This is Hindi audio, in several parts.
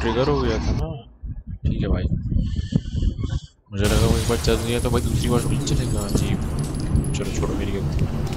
ट्रिगर हो गया था ना। ठीक है भाई। मुझे लगा वो एक बार चल गया तो भाई दूसरी बार भी चलेगा। अजीब। चलो छोड़ो मेरी गलती।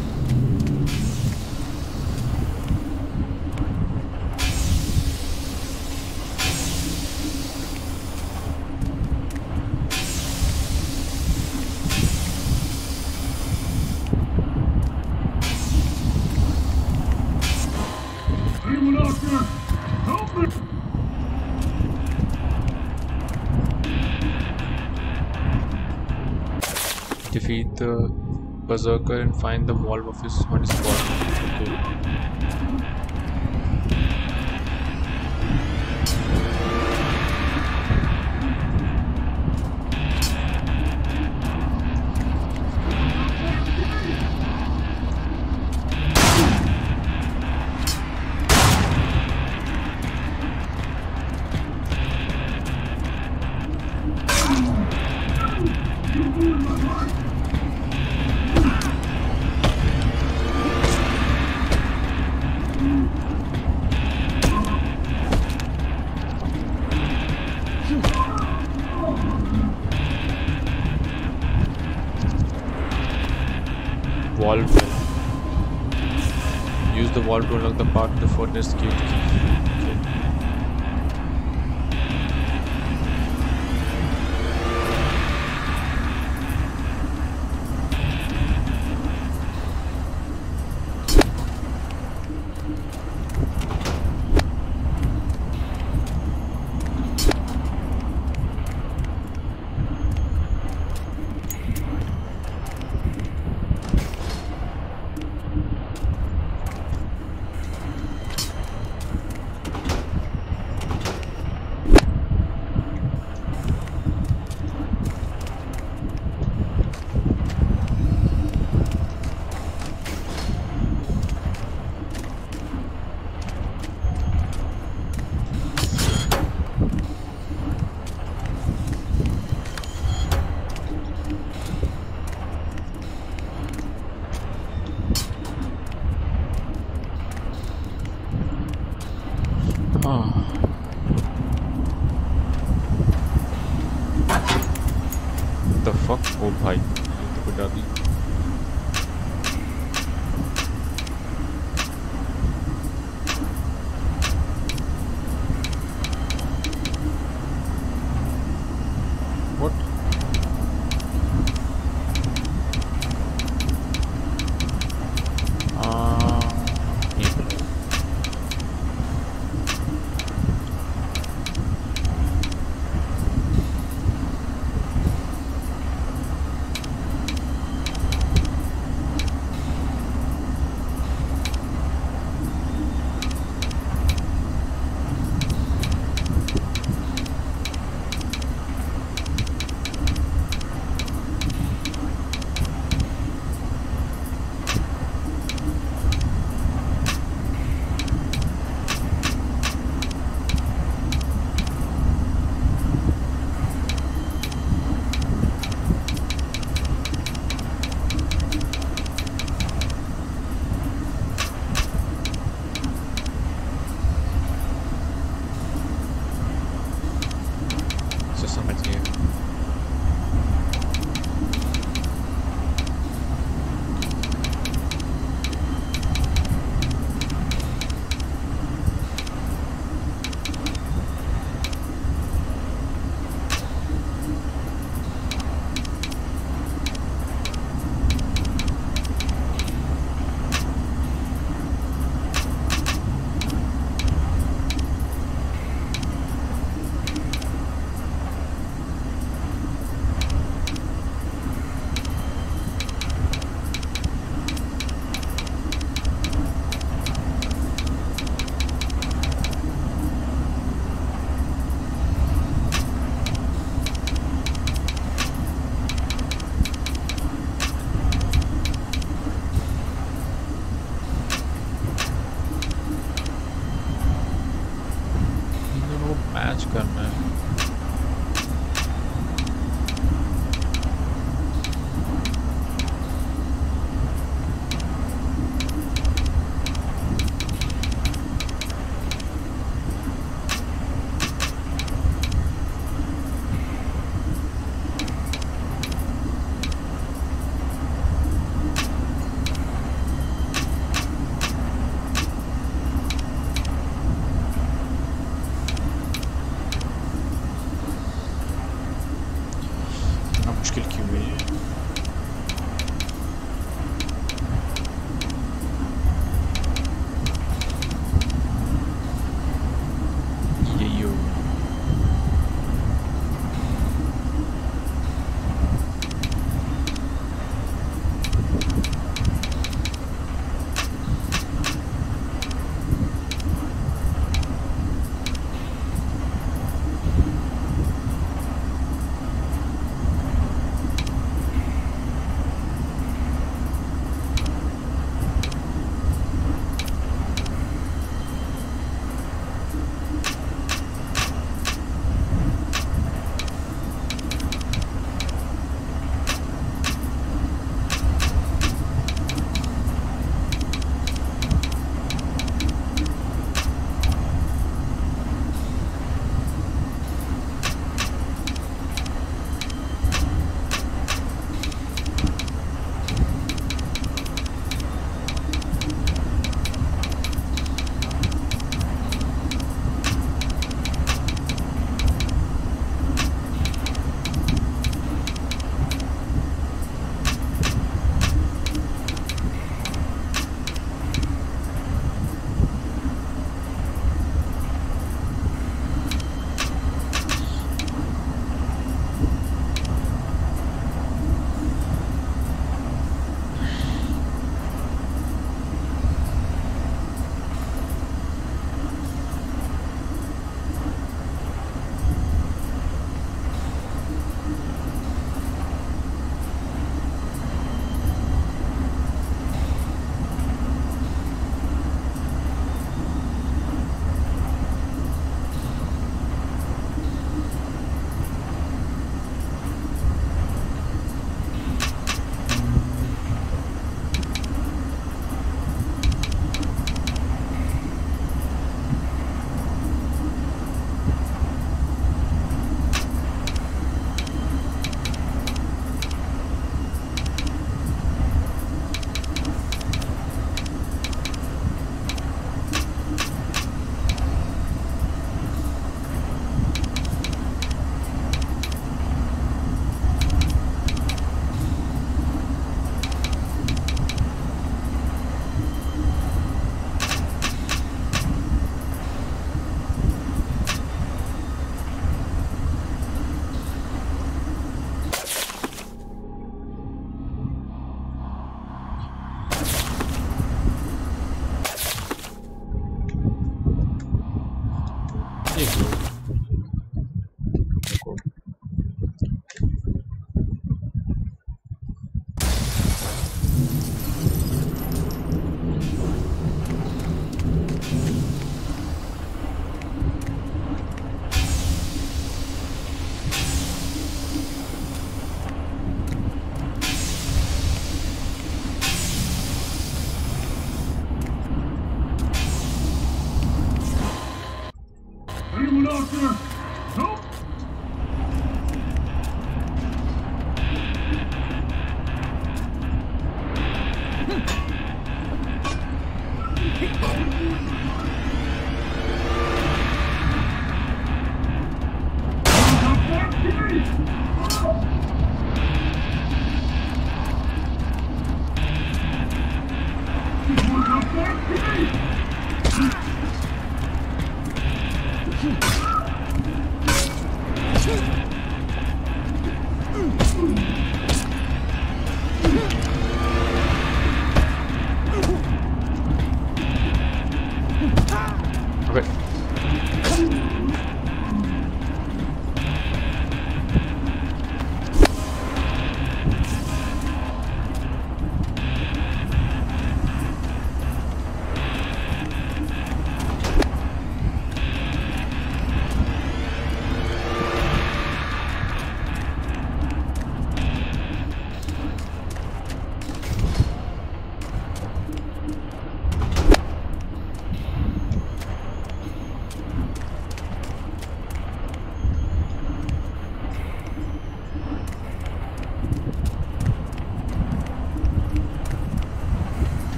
Berserker and find the valve of his on his body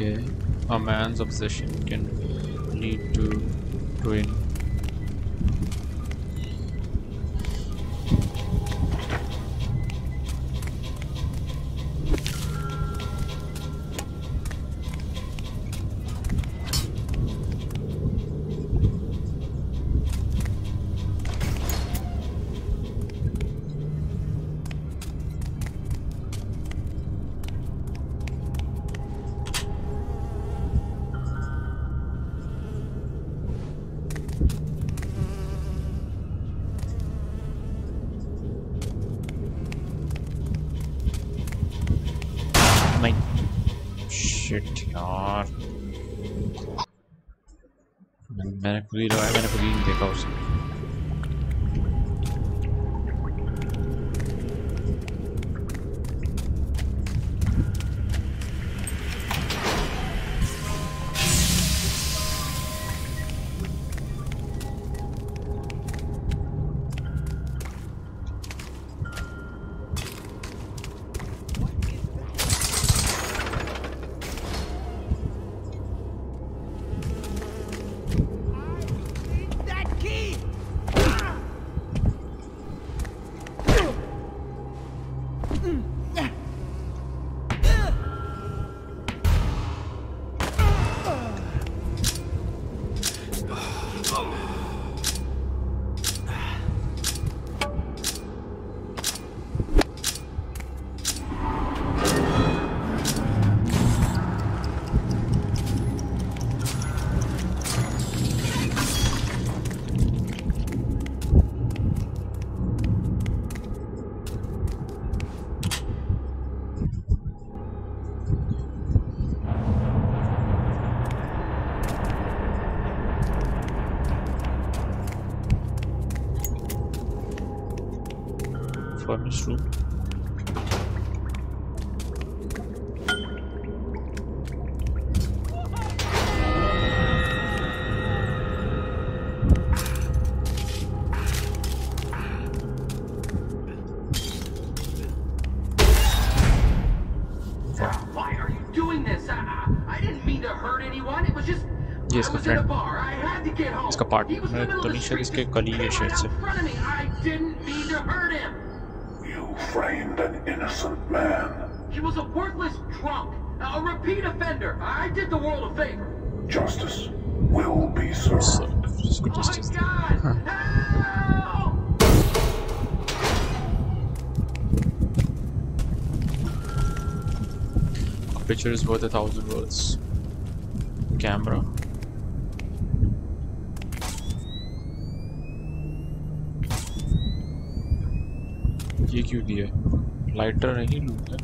A man's obsession can lead to ruin. He is killed. I didn't mean to hurt him. You framed an innocent man. He was a worthless drunk, a repeat offender. I did the world a favor. Justice will be served. Oh my God! Help! Picture is worth a thousand words. Camera. क्यों दिया लाइटर नहीं लूटा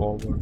forward.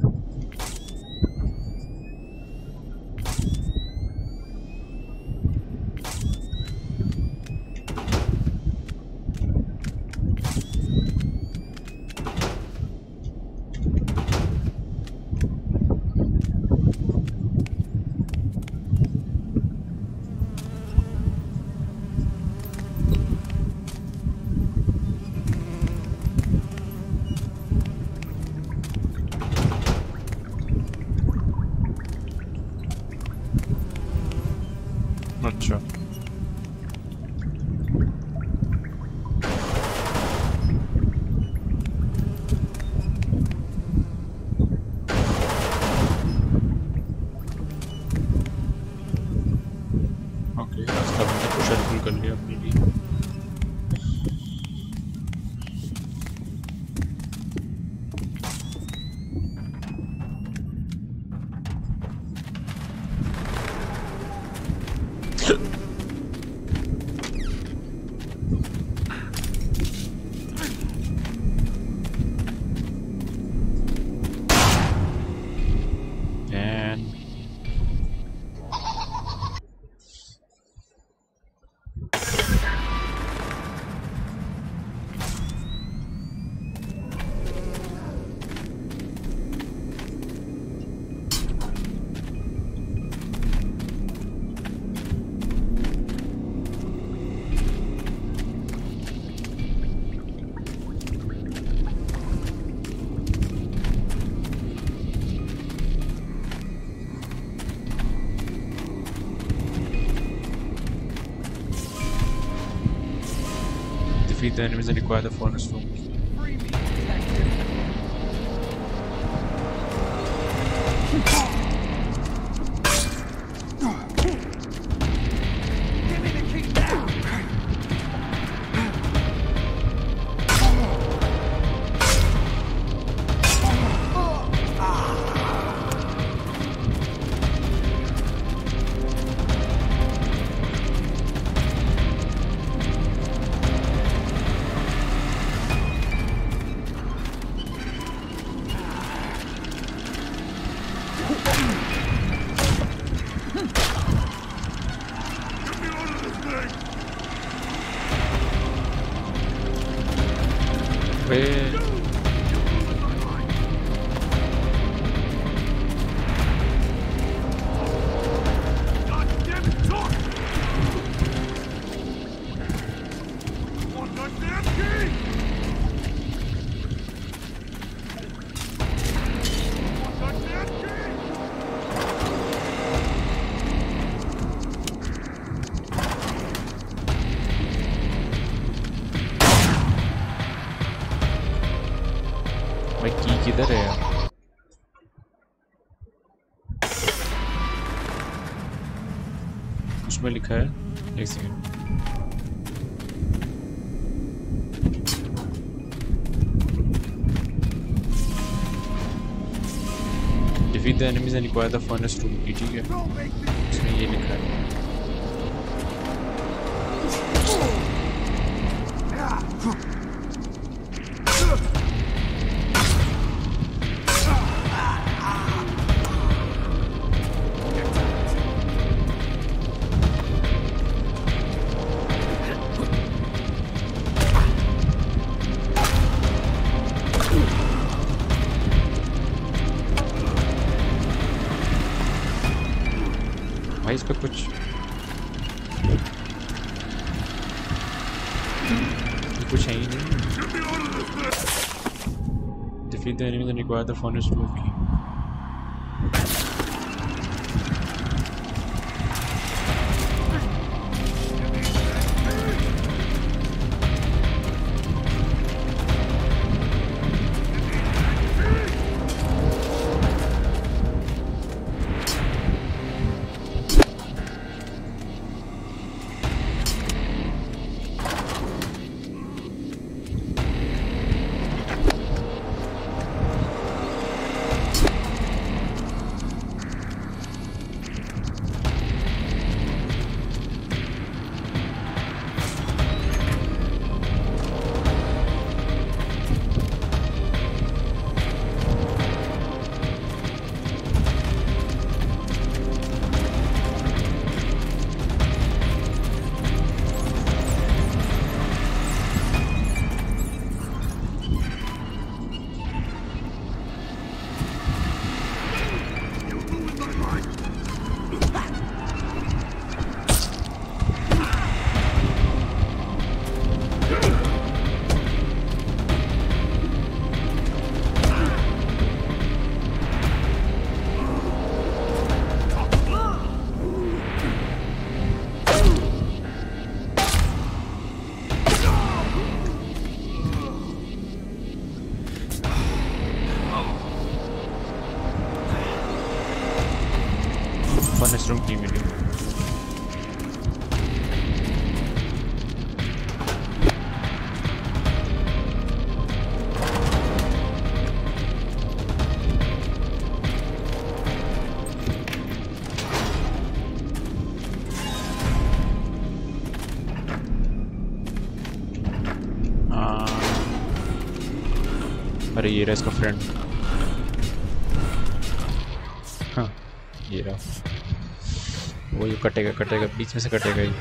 The enemies require fora nos filmes. में लिखा है एक second Defeat the enemies and require the furnace to ठीक है where the is would ये रहा इसका फ्रेंड हाँ ये रहा वो ये कटेगा कटेगा, बीच में से कटेगा ये।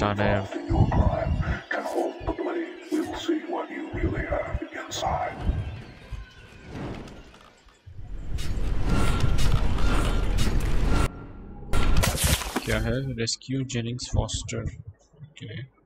Have है। क्या है? रेस्क्यू जेनिंग्स फॉस्टर ओके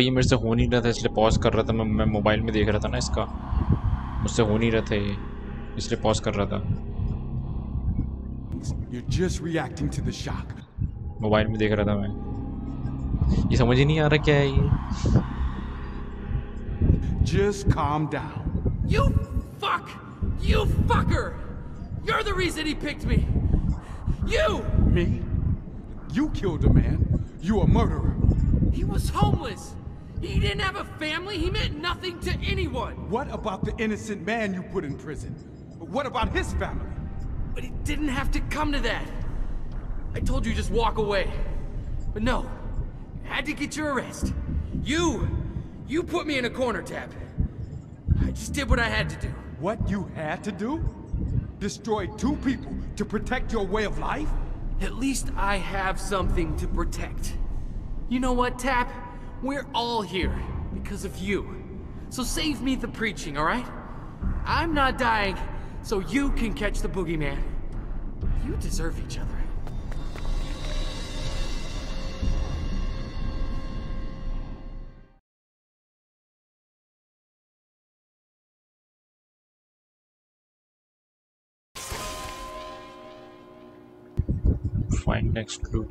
ये मेरे से हो नहीं रहा था इसलिए पॉज कर रहा था मैं मैं मोबाइल में देख रहा था ना इसका मुझसे हो नहीं रहा था ये इसलिए पॉज कर रहा था You're just reacting to the shock. Mobile में देख रहा था मैं ये समझ ही नहीं आ रहा क्या है ये Just calm down. You fuck! You fucker! You're the reason he picked me! You! Me? You killed a man. You a murderer. He was homeless! He didn't have a family, he meant nothing to anyone! What about the innocent man you put in prison? What about his family? But it didn't have to come to that. I told you just walk away. But no, I had to get your arrest. You, you put me in a corner, Tab. I just did what I had to do. What you had to do? Destroy two people to protect your way of life? At least I have something to protect. You know what, Tap? We're all here because of you. So save me the preaching, alright? I'm not dying, so you can catch the boogeyman. You deserve each other. Find next group.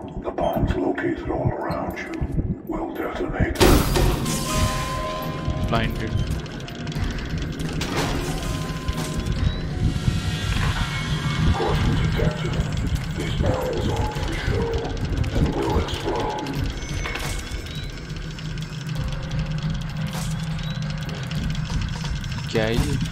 the bombs located all around you will detonate. Blinded Caution detected. These barrels are for show and will explode. क्या है ये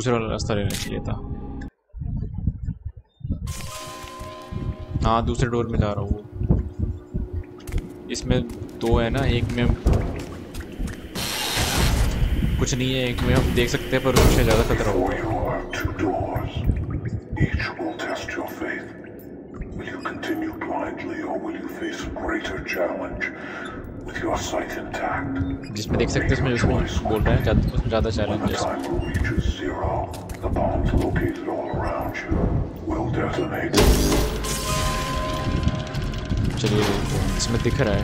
दूसरा वाला रास्ता लेना चाहिए था। हाँ दूसरे डोर में जा रहा हूँ। इसमें दो है ना, एक में कुछ नहीं है, एक में हम देख सकते हैं, पर उससे ज़्यादा खतरा होगा। जिसमें देख सकते हैं उसमें उसमें बोल रहे हैं ज़्यादा उसमें ज़्यादा चैलेंज When है the इसमें। time reaches zero, the bombs located all around you will detonate. चलिए देखते हैं। इसमें दिख रहा है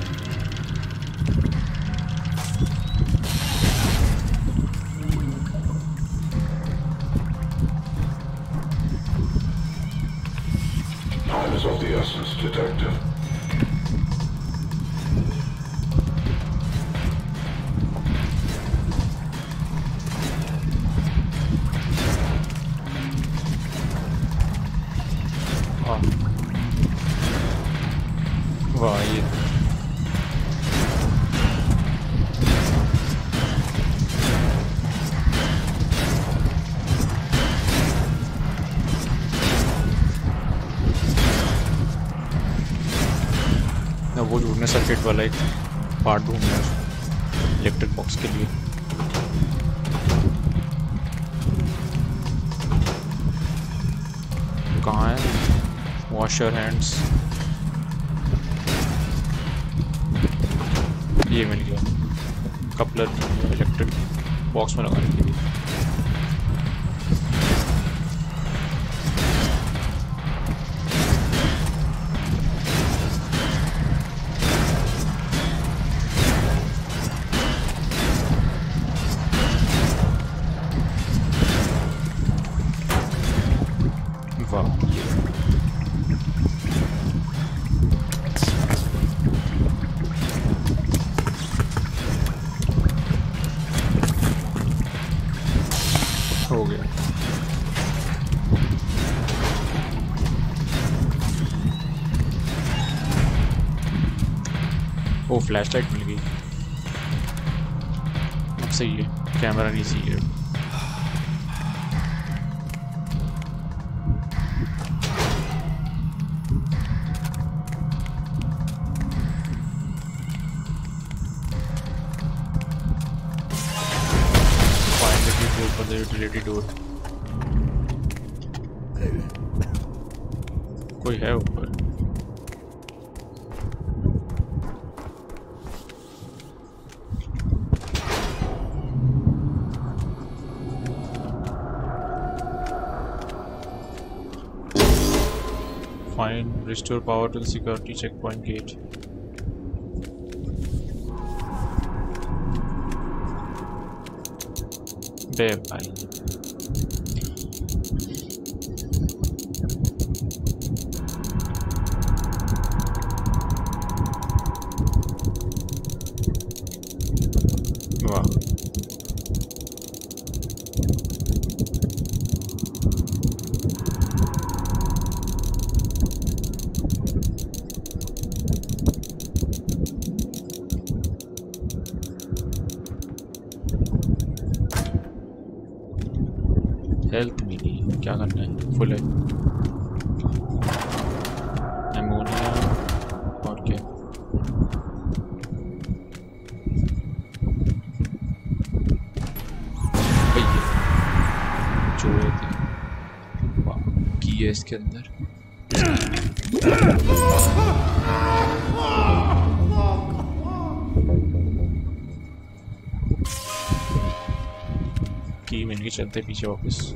Time is of the essence, Detective. Flash light मिल गई। अब सही है कैमरा नहीं सही। restore power to the security checkpoint gate. Bye bye. के चलते पीछे वापस हाँ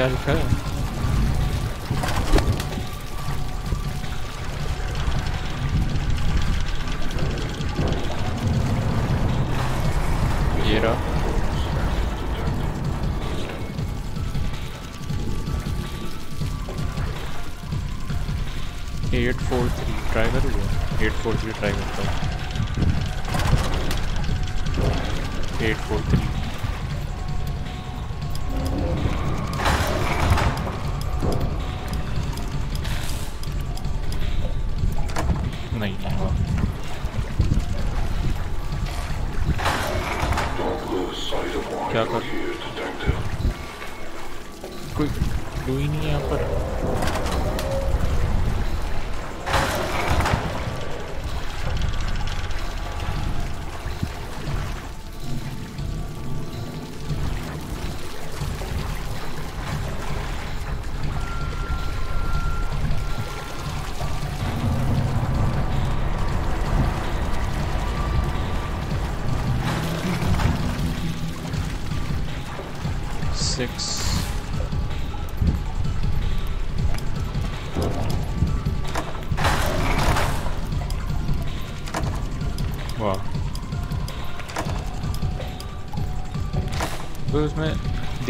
out of trouble. Eight four three driver eight four three driver. Eight four three.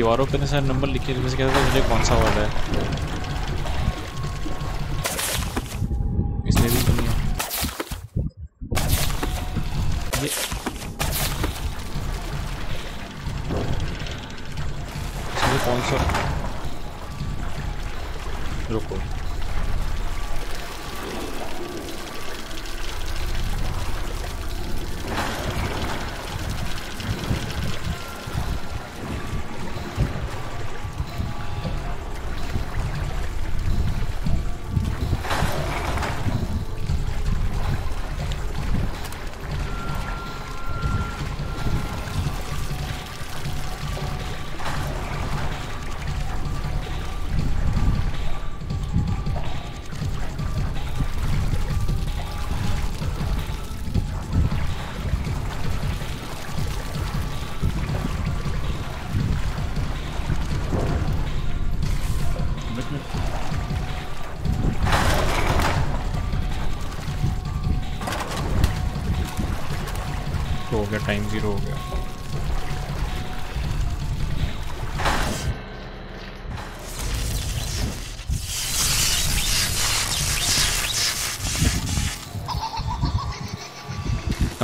दीवारों पर सर नंबर लिखे जिसमें से कहता था मुझे कौन सा वाला है?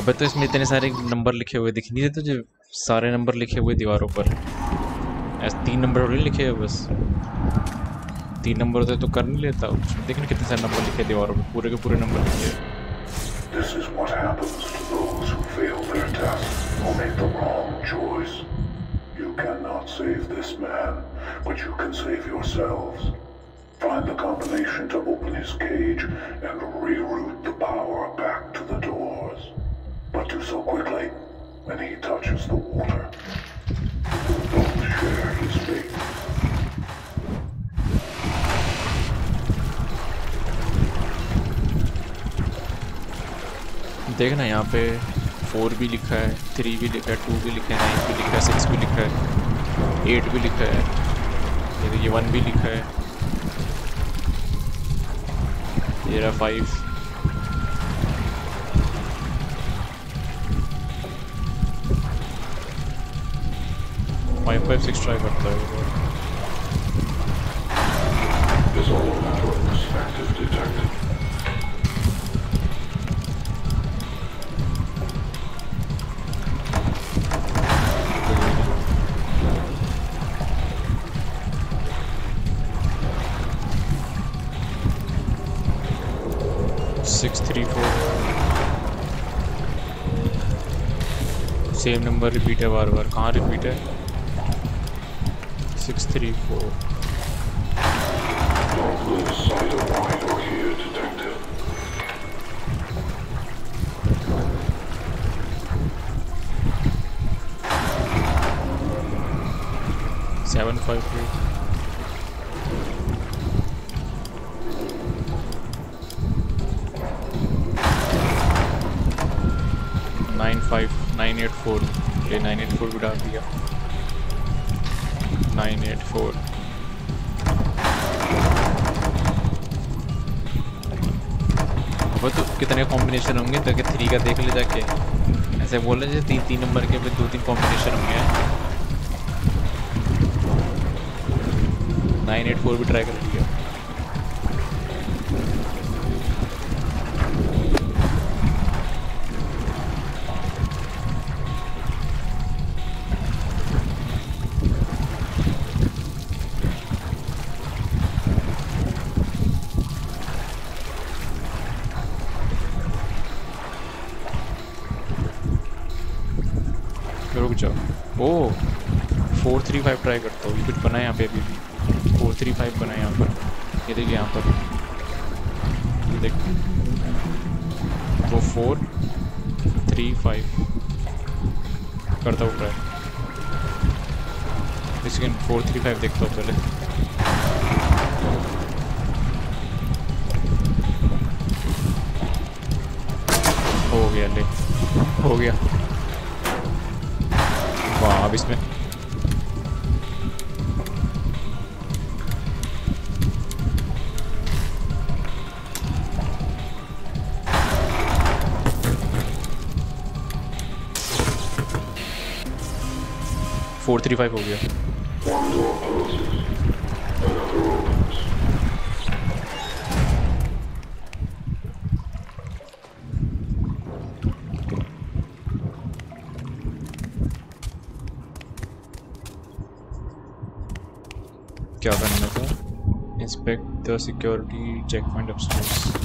अबे तो इसमें इतने सारे नंबर लिखे हुए दिख नहीं रहे तो थे सारे नंबर लिखे हुए दीवारों पर। ऐसे तीन नंबर हो लिखे हुए बस। तीन नंबर होते तो, तो कर नहीं लेता। देखने कितने सारे नंबर लिखे दीवारों पर। पूरे के पूरे नंबर लिखे Find the combination to open his cage and देखना यहाँ पे फोर भी लिखा है थ्री भी लिखा है टू भी लिखा है नाइन भी लिखा है सिक्स भी लिखा है एट भी लिखा है। ये देखिए वन भी लिखा है। ये रहा five five five six try करता है। नंबर रिपीट है बार बार कहाँ रिपीट है सिक्स थ्री फोर ऐसे बोल रहे तीन तीन नंबर के दो तीन कॉम्बिनेशन होंगे नाइन एट फोर भी ट्राई कर। जाओ ओ फोर थ्री फाइव ट्राई करता हूँ। कुछ बना यहाँ पे अभी भी। फोर थ्री फाइव बना यहाँ पर। ये देखिए यहाँ पर। ये देख। वो फोर थ्री फाइव करता हूँ ट्राई इसके फोर थ्री फाइव देखता हूँ पहले। हो गया, ले। हो गया। इसमें फोर थ्री फाइव हो गया One door closes, another opens. क्या करना था inspect security security check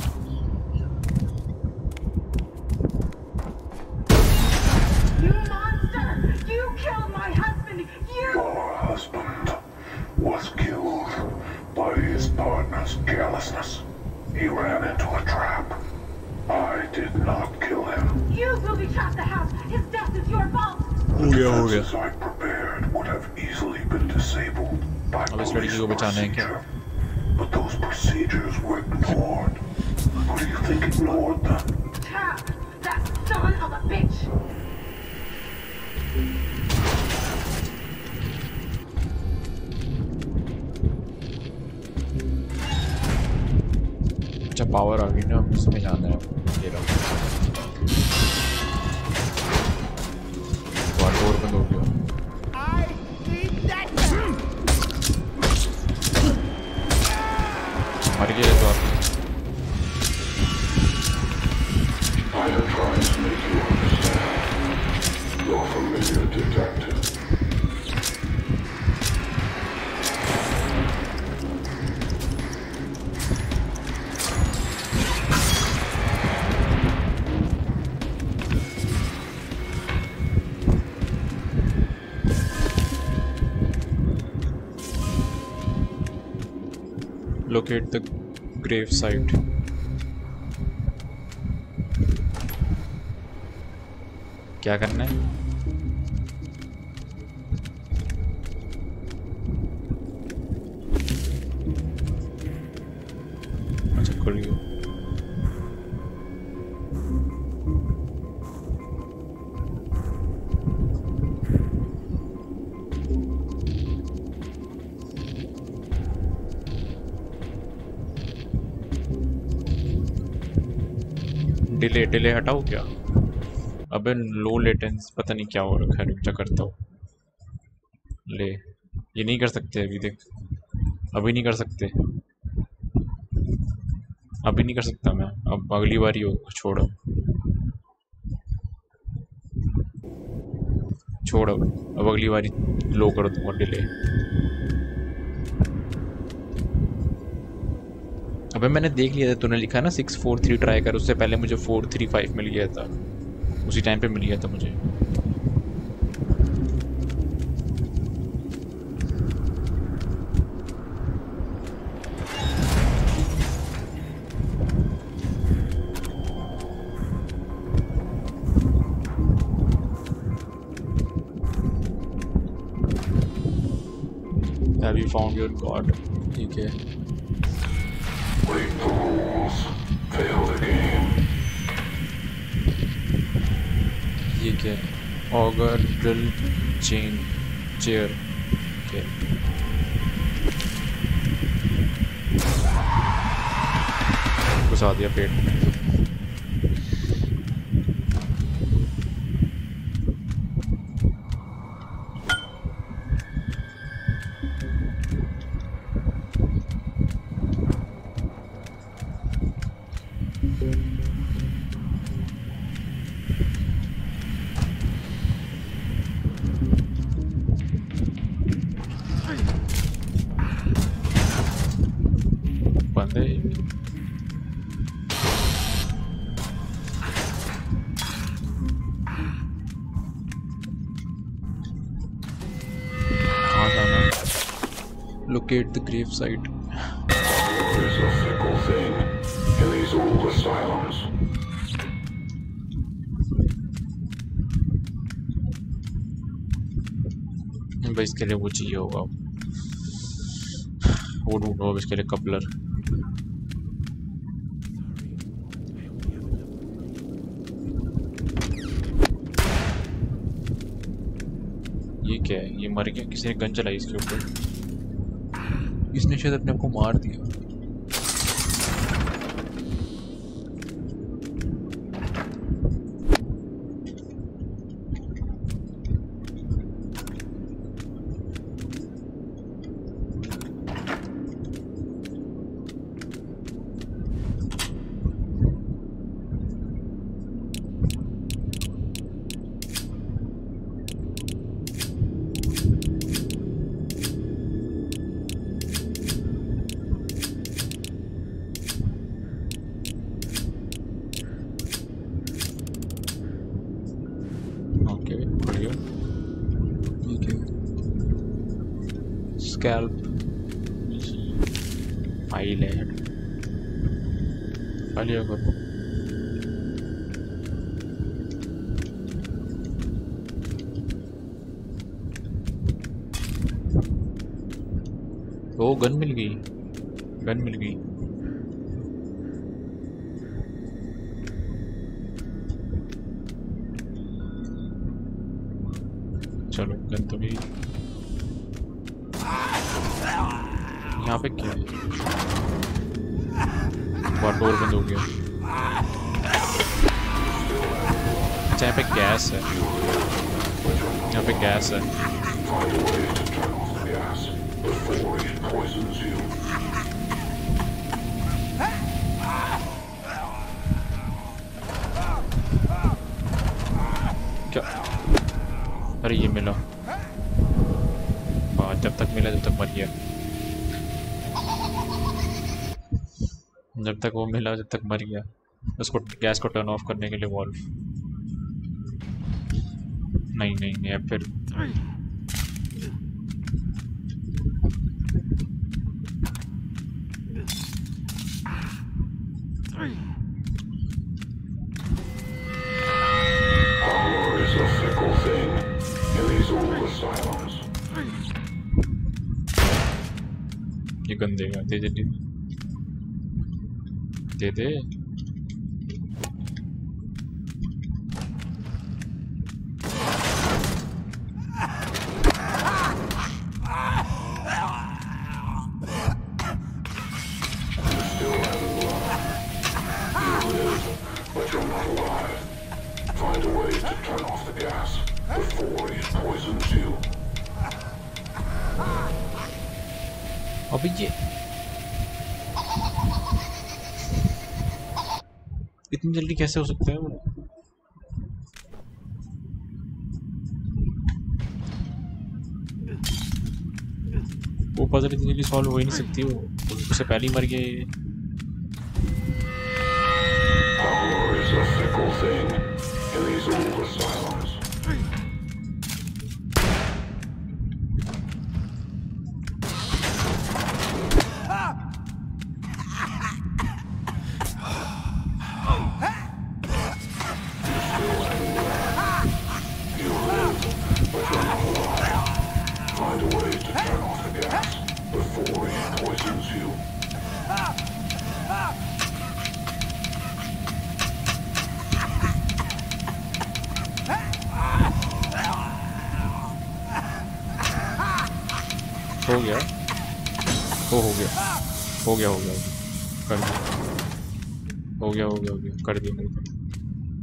locate the grave site क्या करना है डिले हटाओ क्या? अबे लो लेटेंस पता नहीं क्या हो रखा है, रुक करता हूँ। ले, ये नहीं कर सकते अभी, देख। अभी नहीं कर सकते। अभी नहीं कर सकता मैं। अब अगली बार ही होगा, छोड़। छोड़। अब अगली बार लो कर दूँगा, डिले। अबे, मैंने देख लिया था, तूने लिखा ना सिक्स फोर थ्री ट्राई कर, उससे पहले मुझे फोर थ्री फाइव मिल गया था। उसी टाइम पे मिल गया था मुझे। Found your god? ठीक है। ऑगर ड्रिल चेन चेयर घुसा दिया पेट में the There's a fickle thing. In these old asylums. भाई इसके लिए वो चाहिए होगा। वो ढूंढो अब इसके लिए कपलर। ये क्या है? ये मर गया? किसी ने गन चलाई इसके ऊपर? इसने शायद अपने आप को मार दिया। गन तो गई यहाँ पे क्या है बार डोर बंद हो गया अच्छा यहाँ पे गैस है यहाँ पे गैस है Find a way to turn off the gas before it poisons you. क्या अरे ये मिला हाँ जब मिला जब तक मर गया। जब तक वो मिला जब तक मर गया। उसको गैस को टर्न ऑफ़ करने के लिए वॉल्व नहीं नहीं नहीं फिर ये गन देगा दे जल्दी दे दे। जल्दी कैसे हो सकता है वो? वो पजल इतनी जल्दी सॉल्व हो ही नहीं सकती, वो उससे पहले ही मर गया ये। Power is a fickle thing, and these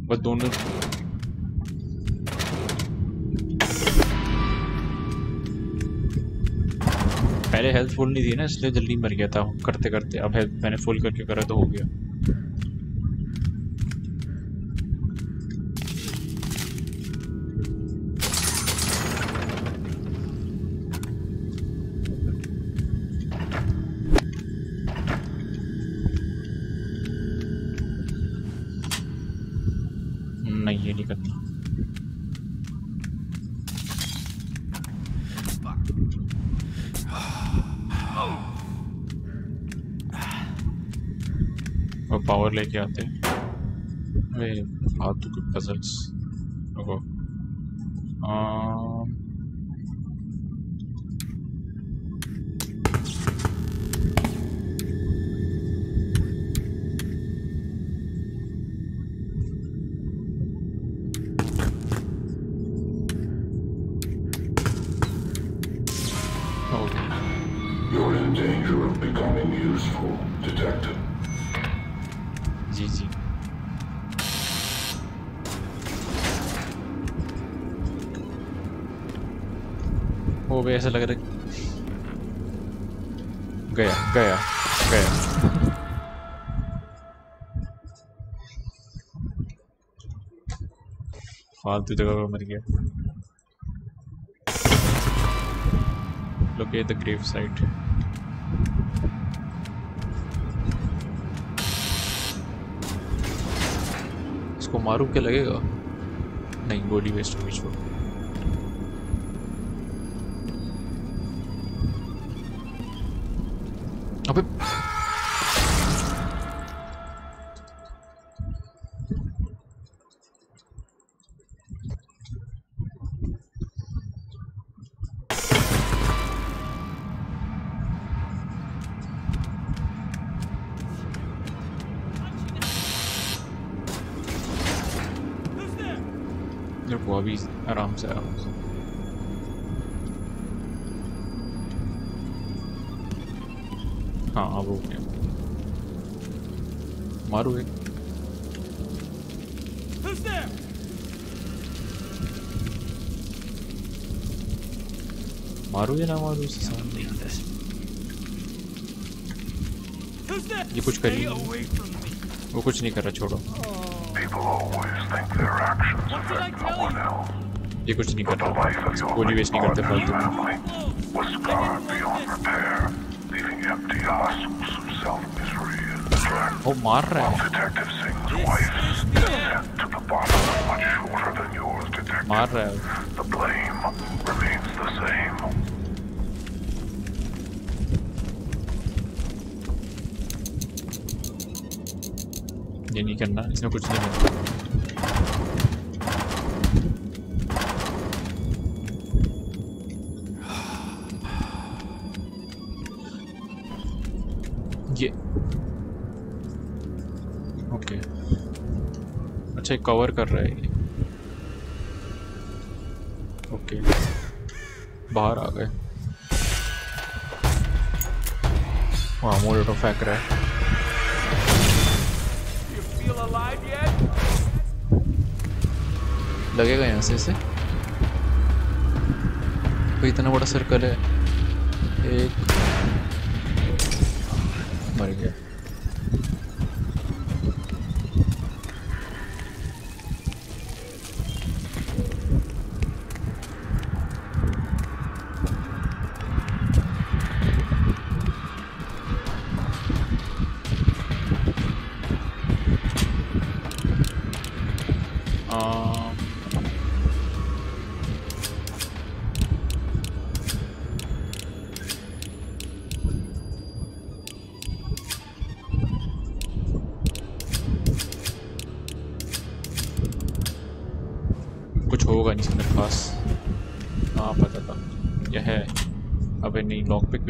बस दोनों पहले हेल्थ फुल नहीं थी ना, इसलिए जल्दी मर गया था। करते करते अब हेल्थ मैंने फुल करके करा तो हो गया। लेके आते हैं ऐसा लग रहा है गया गया गया। फालतू जगह पर मर गया। Locate the grave site इसको मारू क्या लगेगा? नहीं बॉडी वेस्ट होगी छोड़ आराम से आराम से हाँ अब हो गया मारो एक? मारो या ना मारो इसे सामने Who's there? ये कुछ कर ही नहीं. वो कुछ नहीं कर रहा छोड़ो People always think their actions affect no one else. ये कुछ नहीं कर But the रहा life of your body waste नहीं करते partner's फालतू में family was scarred beyond repair, leaving empty hustles of self-misery and neglect. वो मार रहा While है Detective Singh's wife's descent to the bottom is much shorter than yours, Detective. मार रहा है The blame remains the same. ये नहीं करना इसमें कुछ नहीं करना कवर कर रहा है। ओके। बाहर आ गए। वहाँ मोलेटो फेंक रहा है? लगेगा यहाँ से इसे। कोई इतना बड़ा सर्कल है। एक। मर गया।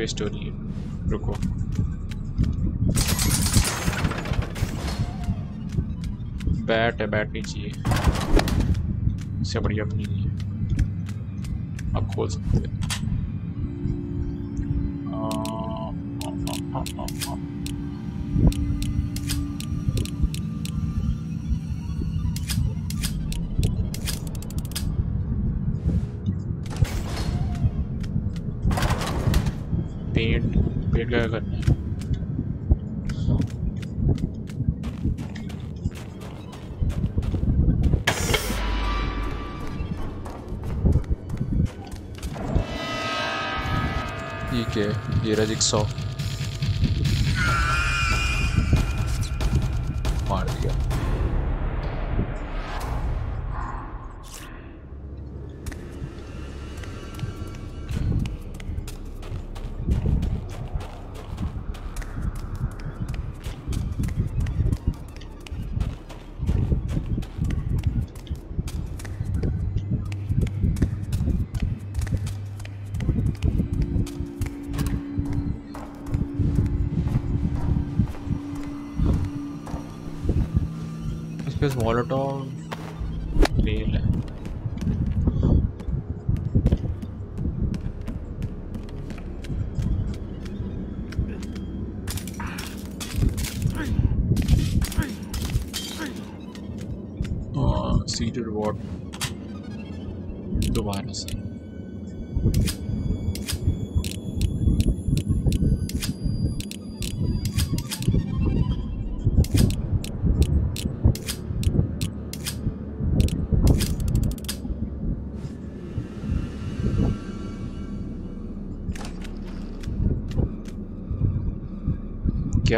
वेस्ट हो रुको। बैट है बैट नहीं चाहिए। इससे बढ़िया भी नहीं है। आप खोल सकते हैं। है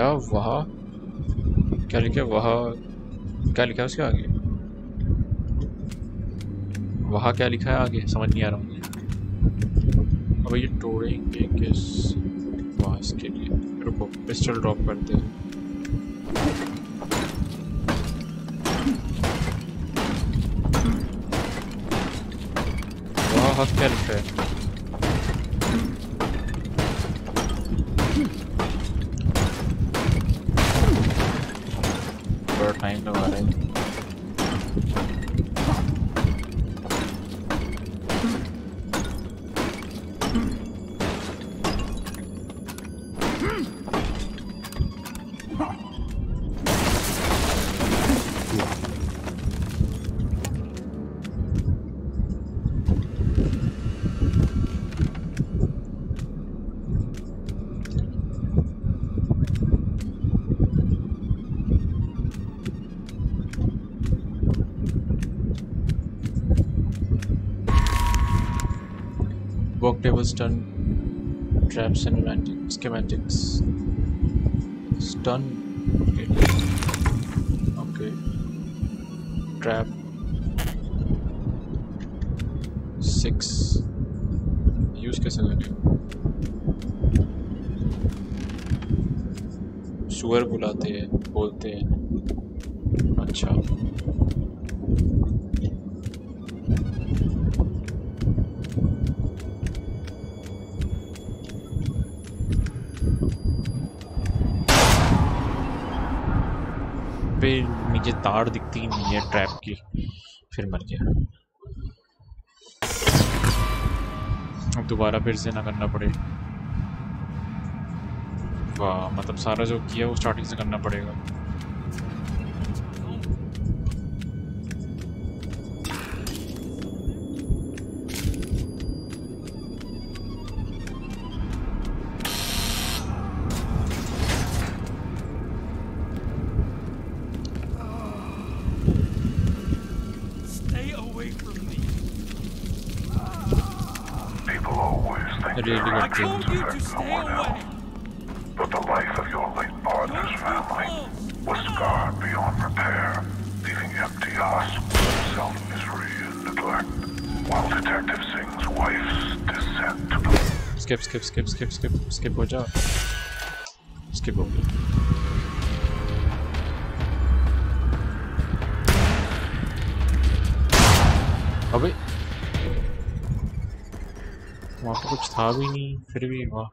क्या? वह? क्या लिखा वह? क्या लिखा उसके आगे? वह क्या लिखा है आगे? समझ नहीं आ रहा मुझे। अब ये तोड़ेंगे किस वहाँ के लिए? रुको पिस्टल ड्रॉप करते हैं। Stun traps and schematic- schematics stun okay trap six use कैसे करें सुअर बुलाते हैं बोलते हैं अच्छा तार दिखती नहीं है ट्रैप की। फिर मर गया। अब दोबारा फिर से ना करना पड़े। वाह मतलब सारा जो किया वो स्टार्टिंग से करना पड़ेगा। स्किप हो जा स्किप हो गया अबे। वहाँ पे कुछ था भी नहीं, फिर भी वाह।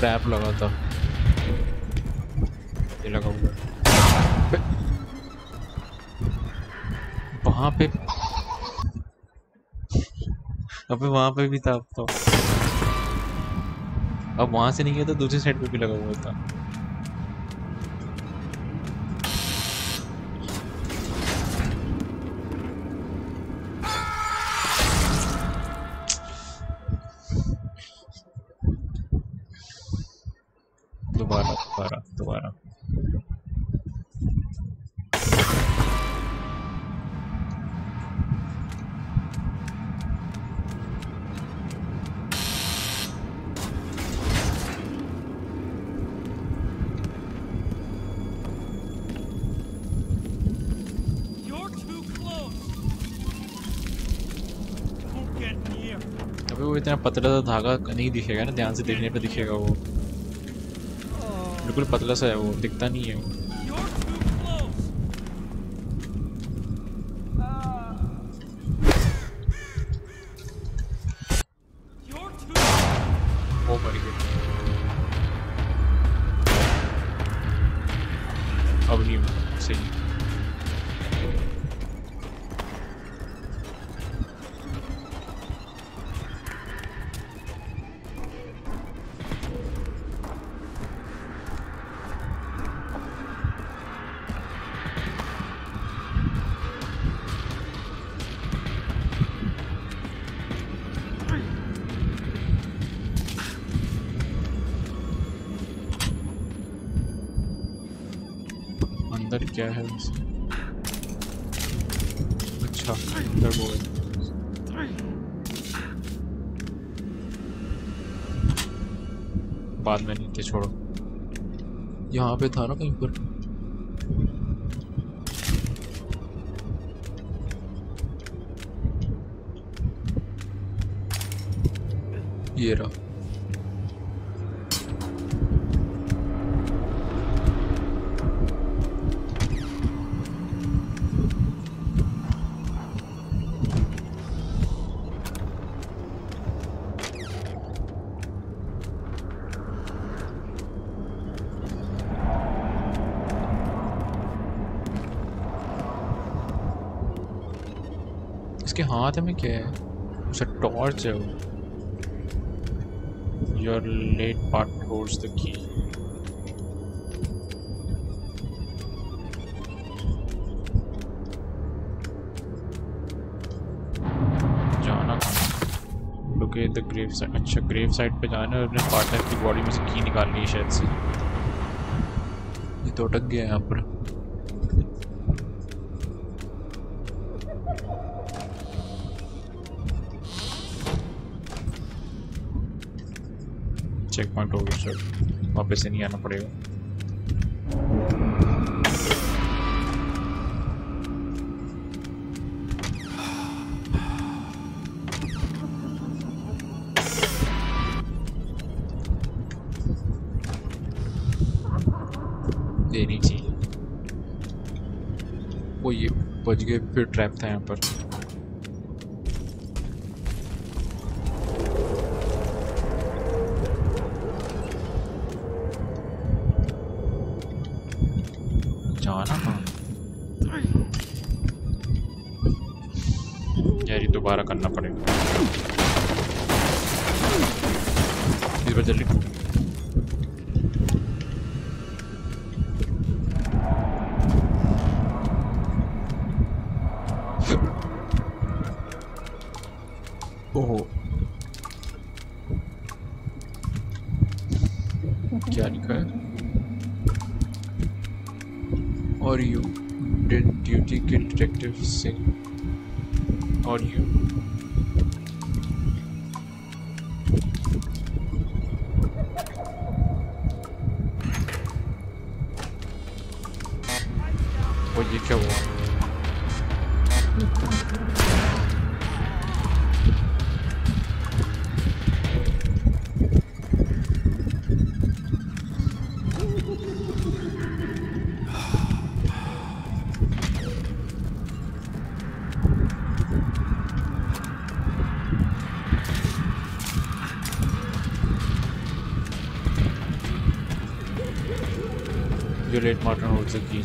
ट्रैप लगा था ये लगाऊँगा है वहाँ पे अबे वहाँ पे भी था अब तो अब वहाँ से नहीं गया था दूसरी साइड पे भी लगा हुआ था पतला सा धागा नहीं दिखेगा ना ध्यान से देखने पर दिखेगा वो। बिल्कुल पतला सा है वो दिखता नहीं है वो। क्या है अच्छा अंदर वो है बाद में नीचे छोड़ो। यहाँ पे था ना कहीं पर? इसके हाथ में क्या है? अच्छा टॉर्च है वो। Your late part holds the key grave side अच्छा ग्रेव साइड पे जाना है और अपने पार्टनर की बॉडी में से की निकालनी है शायद से। ये तो अटक गया यहाँ पर। चेक पॉइंट हो गया सर वापस से नहीं आना पड़ेगा। देनी चाहिए। वो ये बच गए, फिर ट्रैप था यहाँ पर।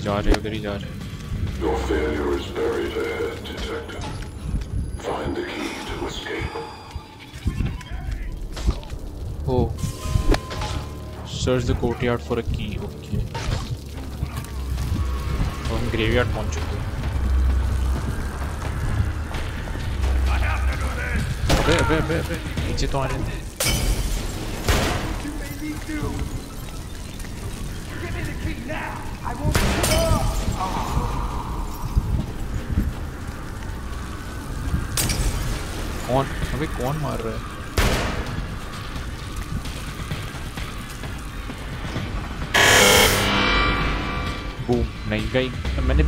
जा रहे उधर ही जा रहे Your failure is buried ahead, Detective. Find the key to escape. हो। Search the courtyard for a key okay तो हम ग्रेवयार्ड पहुँच चुके हैं। अबे अबे अबे अबे नीचे तो आने दे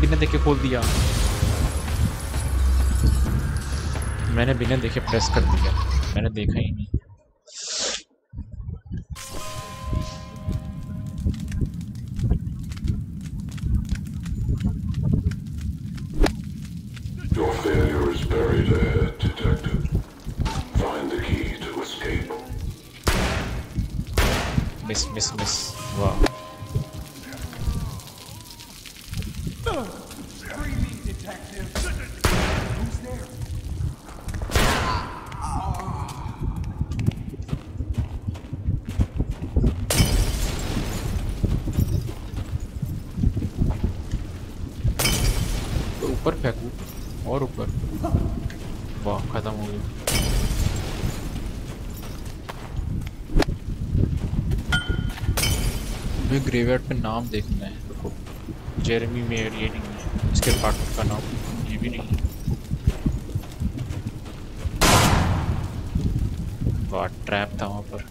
बिना देखे खोल दिया। मैंने बिना देखे प्रेस कर दिया। मैंने देखा ही नाम देखना है देखो जेरेमी मेयर ये नहीं है इसके पार्टनर का नाम। ये भी नहीं है। वाह ट्रैप था वहाँ पर।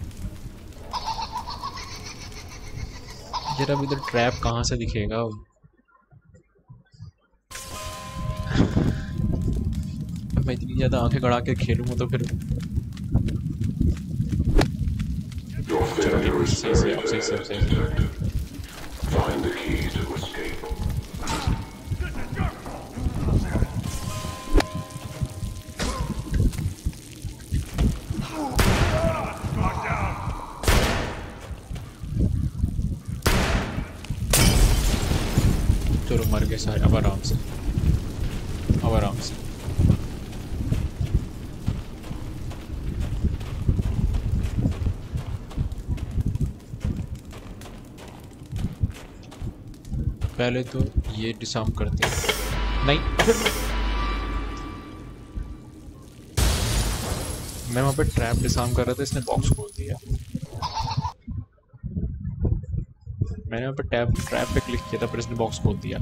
यार अब इधर ट्रैप कहाँ से दिखेगा? मैं इतनी ज़्यादा आँखें गड़ा के खेलूँगा तो फिर सही से अब सही से अब सही से। पहले तो ये डिसार्म करते हैं। नहीं मैं वहाँ पे ट्रैप डिसाम कर रहा था, इसने बॉक्स खोल दिया। मैंने वहाँ पे टैप ट्रैप पे क्लिक किया था, पर इसने बॉक्स खोल दिया।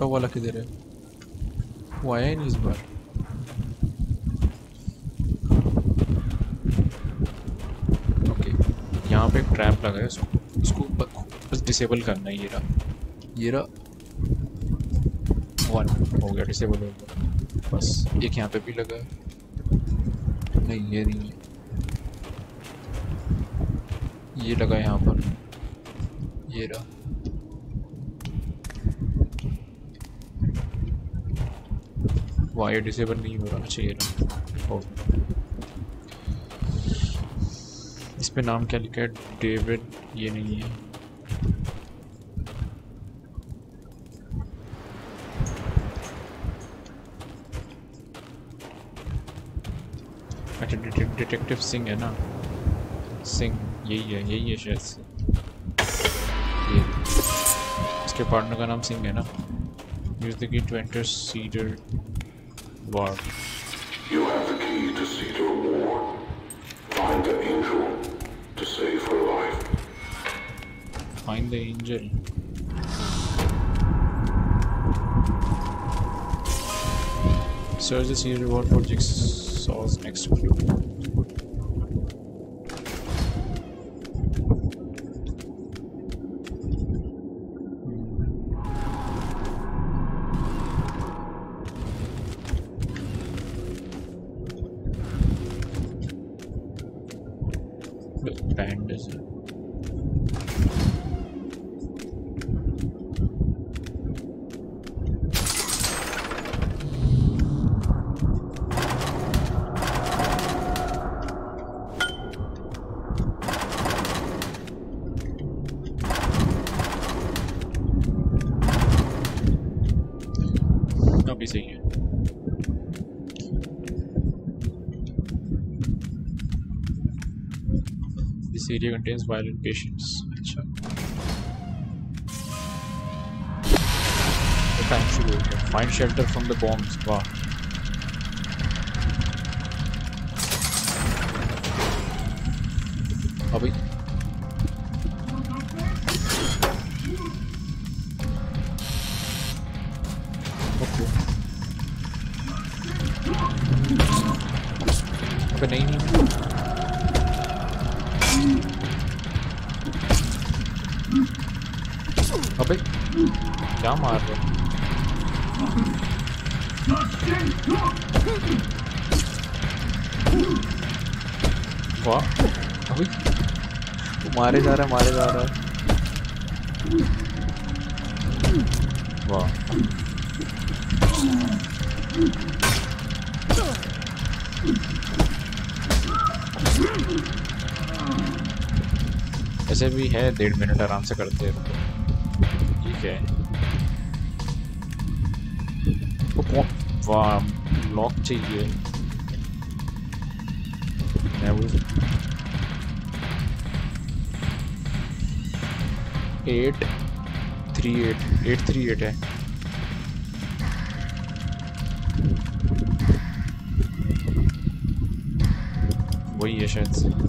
मोरोटो वाला किधर है? वो आया ही नहीं इस बार। ओके यहाँ पे एक ट्रैप लगा है इसको इसको बस डिसेबल करना है ये रहा। ये रहा? वन हो गया डिसेबल हो गया। बस एक यहाँ पे भी लगा है। नहीं ये नहीं है। ये लगा यहाँ पर। ये रहा। वायर डिसेबल नहीं हो रहा अच्छा ये हो इस पे नाम क्या लिखा है? डेविड, ये नहीं है। अच्छा डिटेक्टिव सिंह है ना? सिंह, यही है यही है शायद से। ये। इसके पार्टनर का नाम सिंह है ना? The key to enter cedar Var. You have the key to see her war. Find the angel to save her life. Find the angel. Search the sea reward for Jigsaw's next clue. area contains violent patients. Achha. The time to. Find shelter from the bombs. Wow. मारे जा रहा है, मारे जा रहा है। वाह। ऐसे भी है, डेढ़ मिनट आराम से करते हैं। तो ठीक है। वो वाह, लॉक चाहिए। एट थ्री एट है। वही है शायद।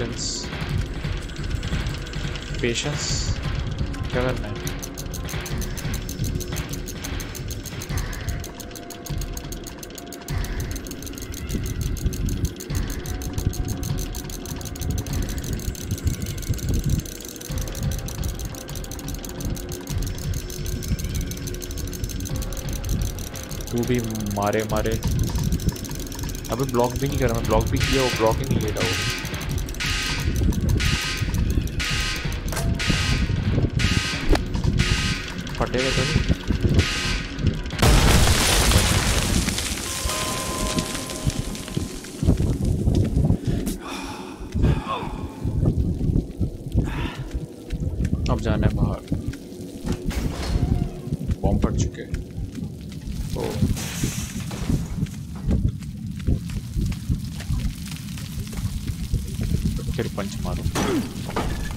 पेशेंस पेशेंस क्या करना है तू भी मारे मारे। अबे ब्लॉक भी नहीं करा, मैं ब्लॉक भी किया, वो ब्लॉक ही नहीं ले रहा वो। फटेगा तो अब जाना है बाहर। बॉम्ब पड़ चुके तो फिर पंच मारो।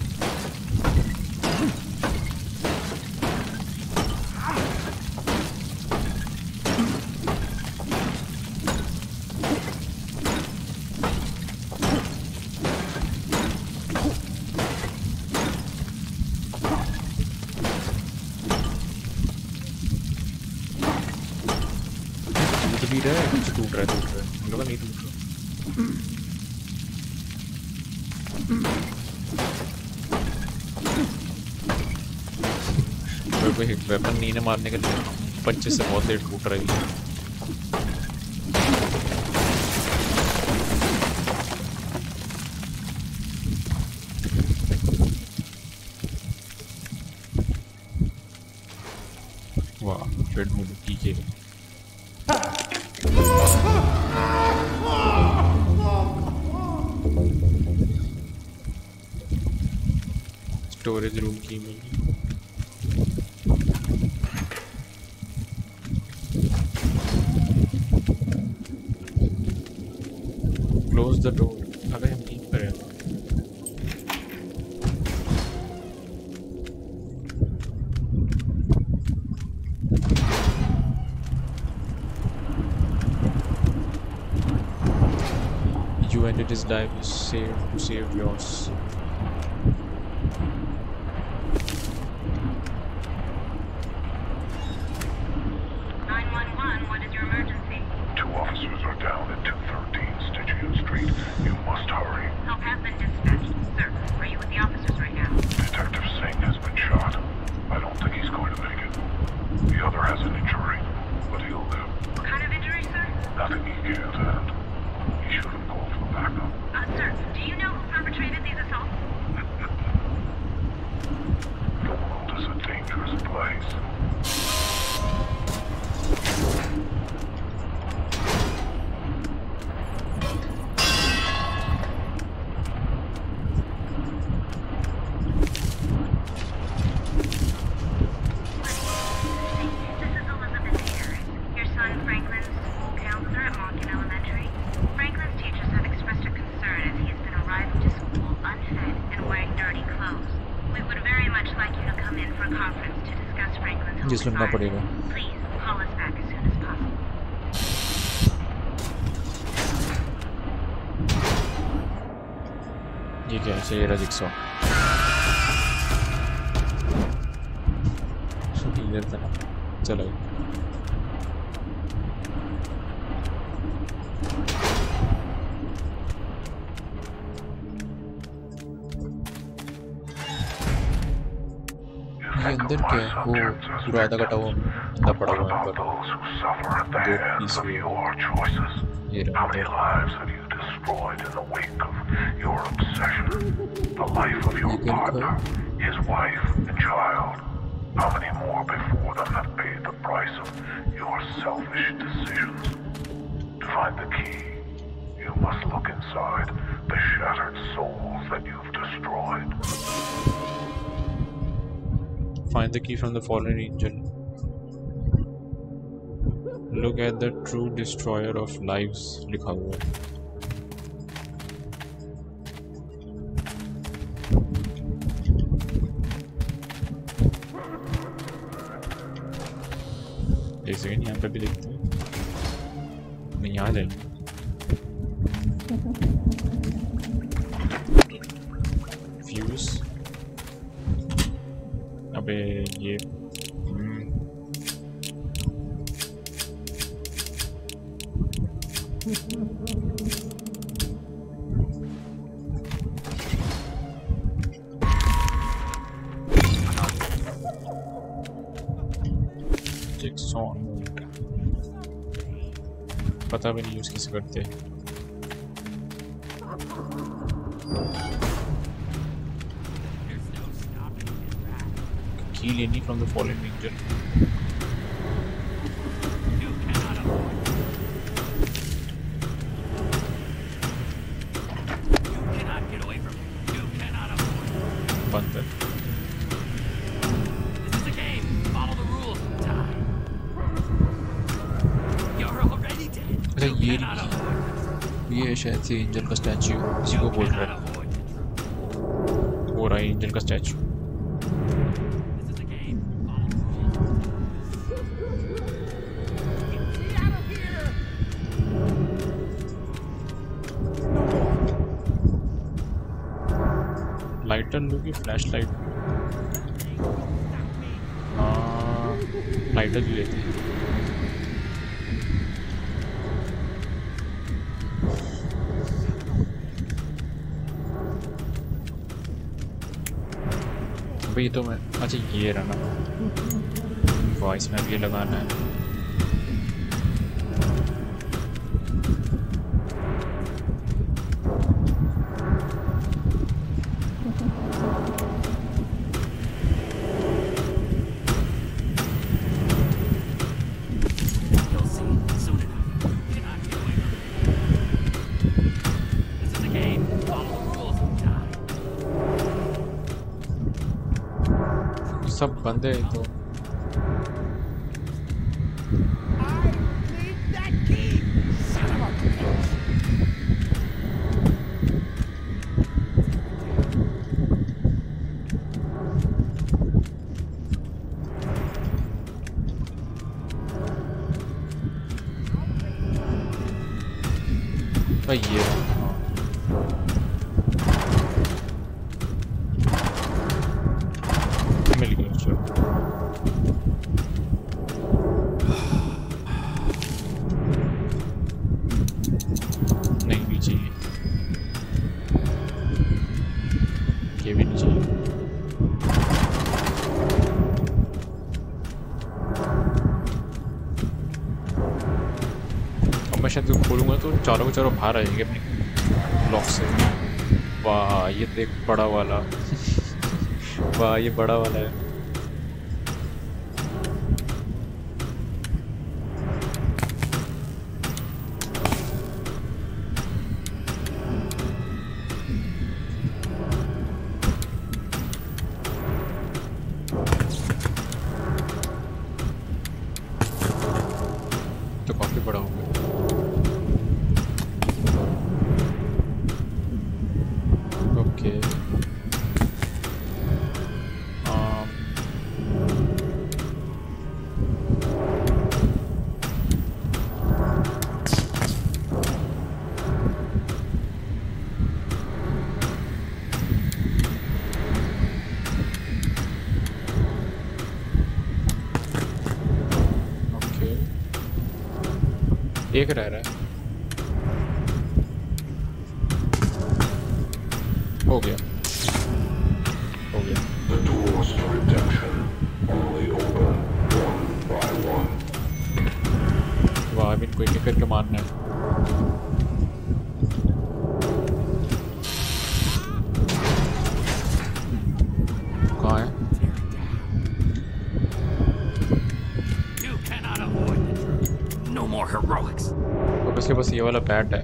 वेपन नीने मारने के लिए पंचे से बहुत देर टूट रही है Savior ये क्या है चाहिए रहा जिक्सॉ इधर था चलो। ये अंदर क्या है? वो पूरा आधा कटा हुआ अंदर पड़ा हुआ है About पर those who suffer at the of your You can partner, his wife and child. How many more before them have paid the price of your selfish decisions? To find the key, you must look inside the shattered souls that you've destroyed. Find the key from the fallen angel. Look at the true destroyer of lives लिखा हुआ है एक सेकेंड यहाँ पे भी देखते हैं मैं यहाँ जाएँगे फ्यूज अबे ये पता भी नहीं यूज कैसे करते हैं की लेनी फ्रॉम द फॉलोइंग किसी इंजन का स्टैचू किसी को बोल रहा है। हो रहा है इंजन का स्टैचू लाइटर लूँगी फ्लैश लाइट लाइटर भी लेते हैं अभी तो मैं अच्छा ये रहना वॉइस में भी लगाना है। 건데 또 चलो बाहर आ जाएँगे। अपने ब्लॉक से। वाह, ये देख बड़ा वाला। वाह, ये बड़ा वाला है। देख रहा है वाला बैट है।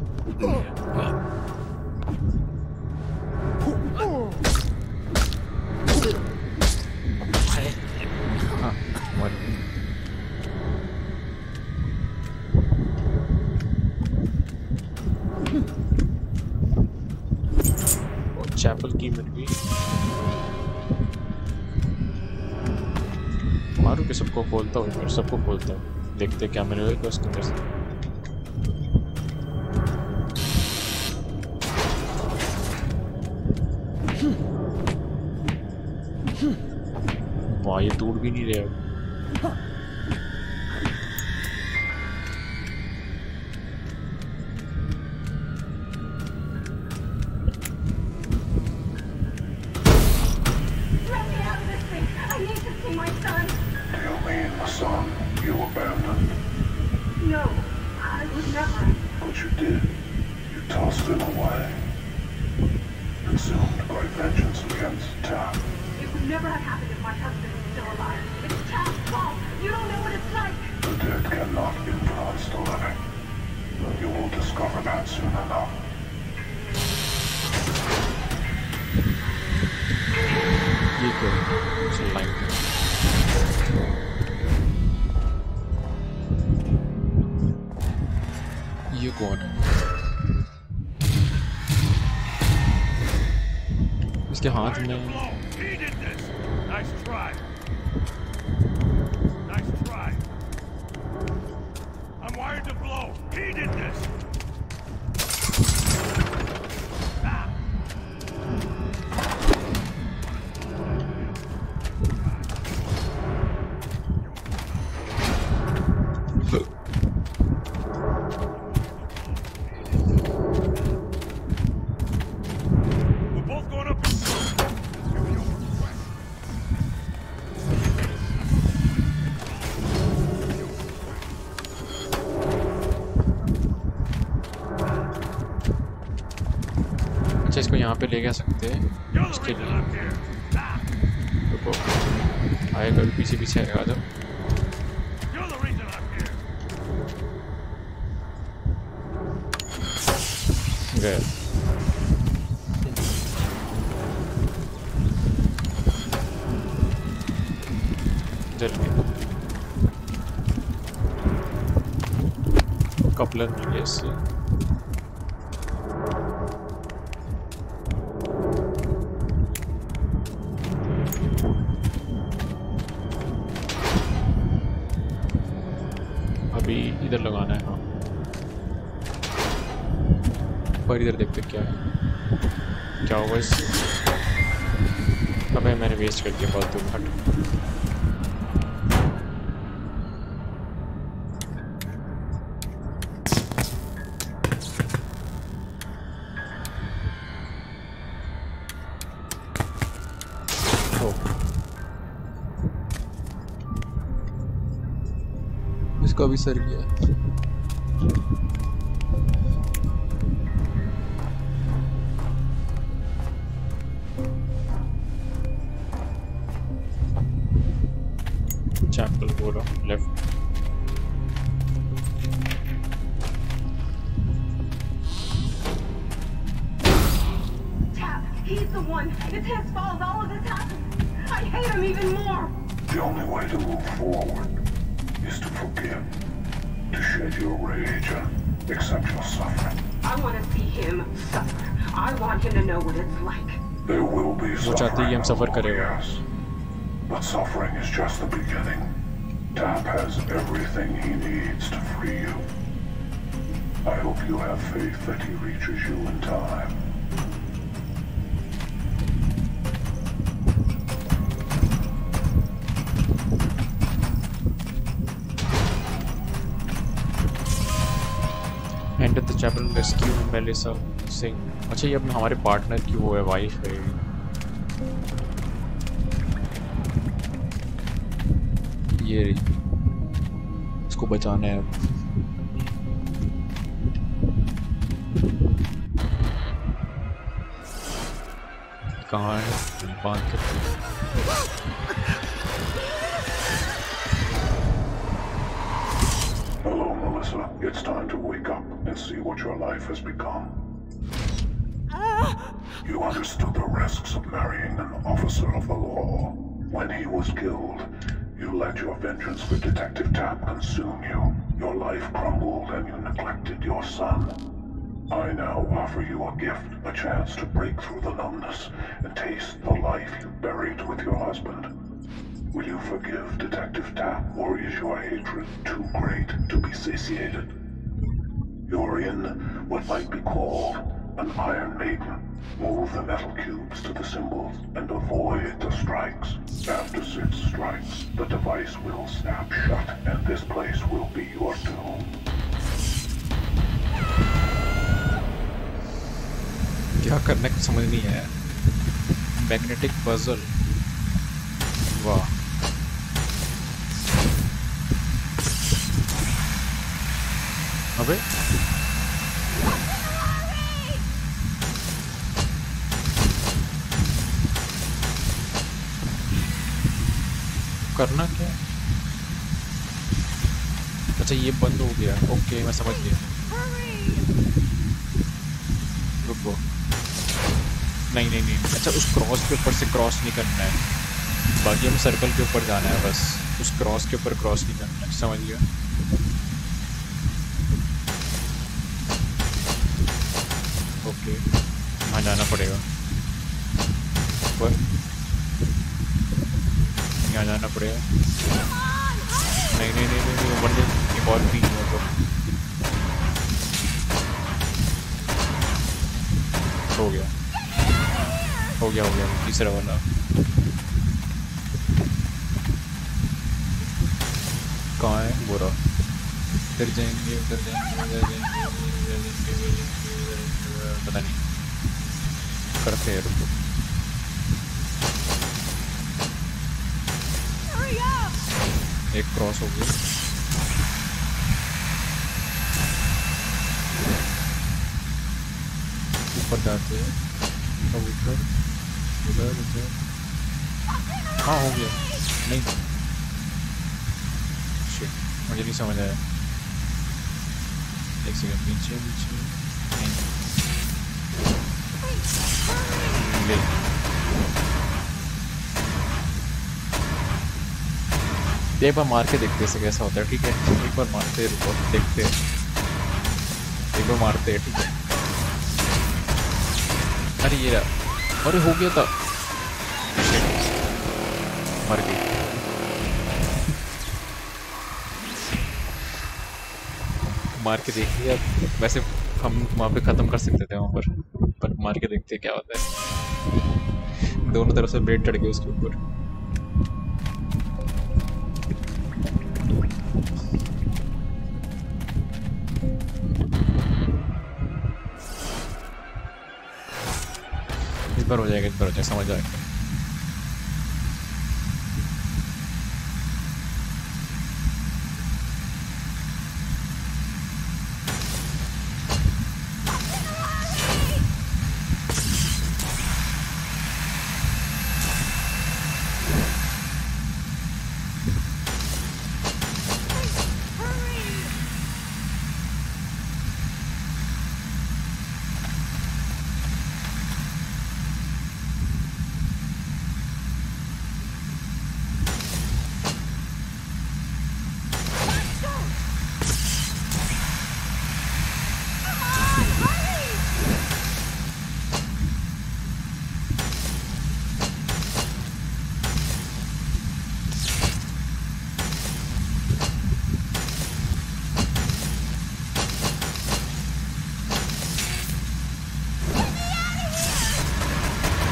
हाँ, चैपल की मिल गई। मारू के सबको खोलता हूँ सबको खोलता हूँ। देखते क्या मिलेगा उसके अंदर से। यहाँ पे ले जा सकते हैं इसके लिए। आएगा भी पीछे पीछे आएगा तो गया कपलर मिल गया इससे। पर इधर देखते क्या है। क्या होगा इस अबे मैंने वेस्ट कर दिया में हट। ओ। इसका भी सर गया rescue Melissa Singh अच्छा ये अपने हमारे पार्टनर की वो है वाइफ है। ये इसको बचाना है। कहाँ है? बाँध के life has become. Ah! You understood the risks of marrying an officer of the law. When he was killed, you let your vengeance for Detective Tapp consume you. Your life crumbled and you neglected your son. I now offer you a gift, a chance to break through the numbness and taste the life you buried with your husband. Will you forgive Detective Tapp, or is your hatred too great to be satiated? You're in what might be called an Iron Maiden. Move the metal cubes to the symbols and avoid the strikes. After six strikes, the device will snap shut, and this place will be your doom. क्या करना है कुछ समझ नहीं आया मैग्नेटिक पजल वाह अबे करना क्या? अच्छा ये बंद हो गया। ओके, मैं समझ गया। रुको। नहीं नहीं नहीं। अच्छा उस क्रॉस के ऊपर से क्रॉस नहीं करना है। बाकी हमें सर्कल के ऊपर जाना है बस। उस क्रॉस के ऊपर क्रॉस नहीं करना है। समझ गया ओके वहाँ जाना पड़ेगा ऊपर यहाँ जाना पड़ेगा नहीं नहीं नहीं नहीं ऊपर से एक और भी है तो हो गया हो गया हो गया तीसरा वाला कहाँ है बोरा इधर जाएँगे उधर जाएँगे, उधर जाएँगे, पता नहीं करते हैं रुको एक क्रॉस हो गया ऊपर जाते हैं कबूतर उधर उधर हाँ हो गया नहीं Shit, मुझे नहीं समझ आया ले एक बार मार के देखते हैं कैसा होता है, ठीक है? एक बार मारते रुको, देखते हैं। एक बार मारते हैं, ठीक है? अरे ये रहा, अरे हो गया था। मर गई। मार के देख लिया वैसे हम वहाँ पे ख़त्म कर सकते थे वहाँ पर। मार के देखते हैं क्या होता है। दोनों तरफ़ से ब्रेड चढ़ गए उसके ऊपर। इस बार हो जाएगा, इस बार हो जाएगा, समझ आएगा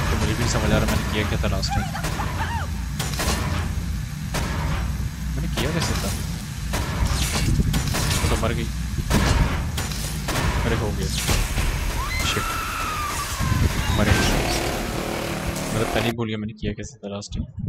तो मुझे भी नहीं समझ आ रहा मैंने किया क्या था लास्ट टाइम मैंने किया कैसे था वो तो मर गई अरे हो गया शिट मर गई मैं तो पहले ही भूल से मैंने किया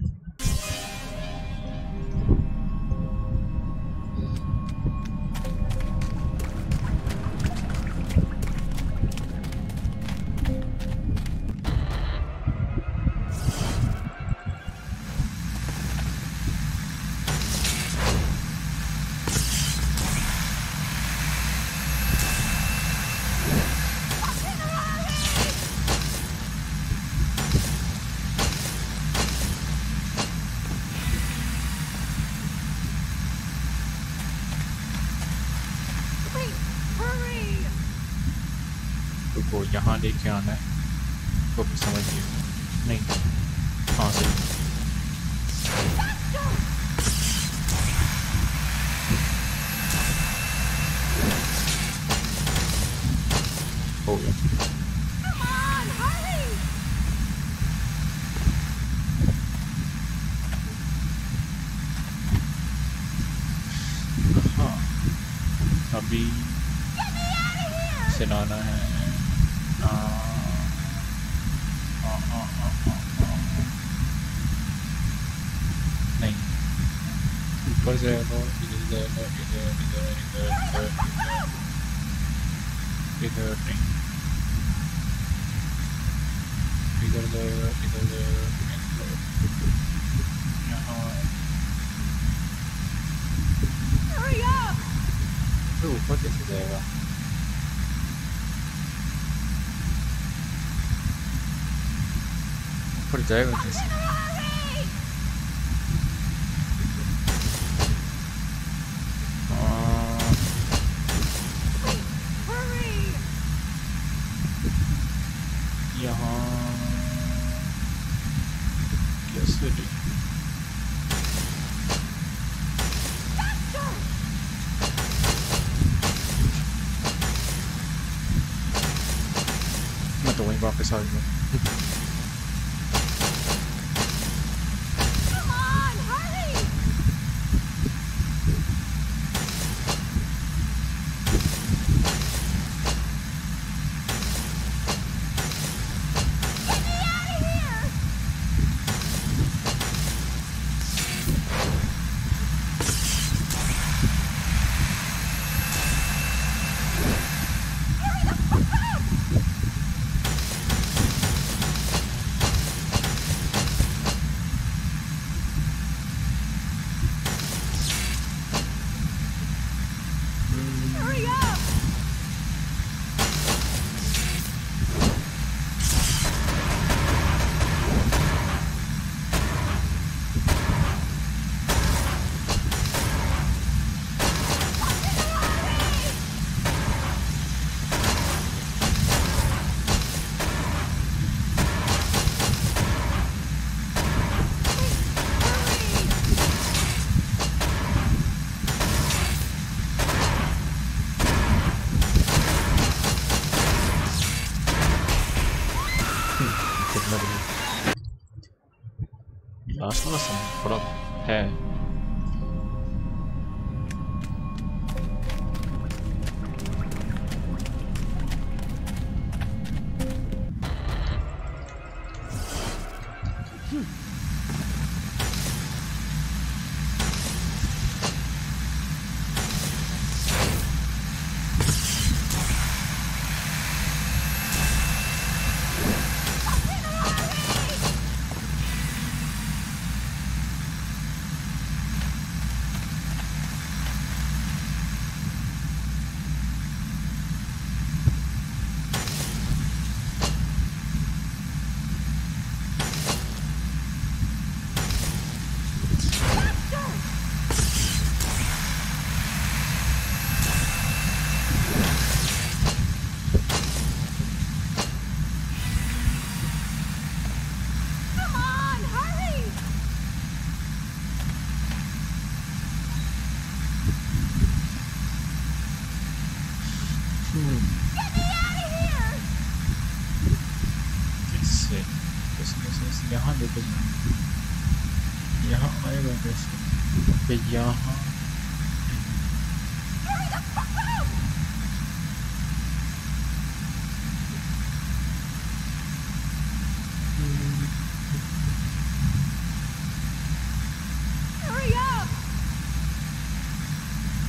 ऊपर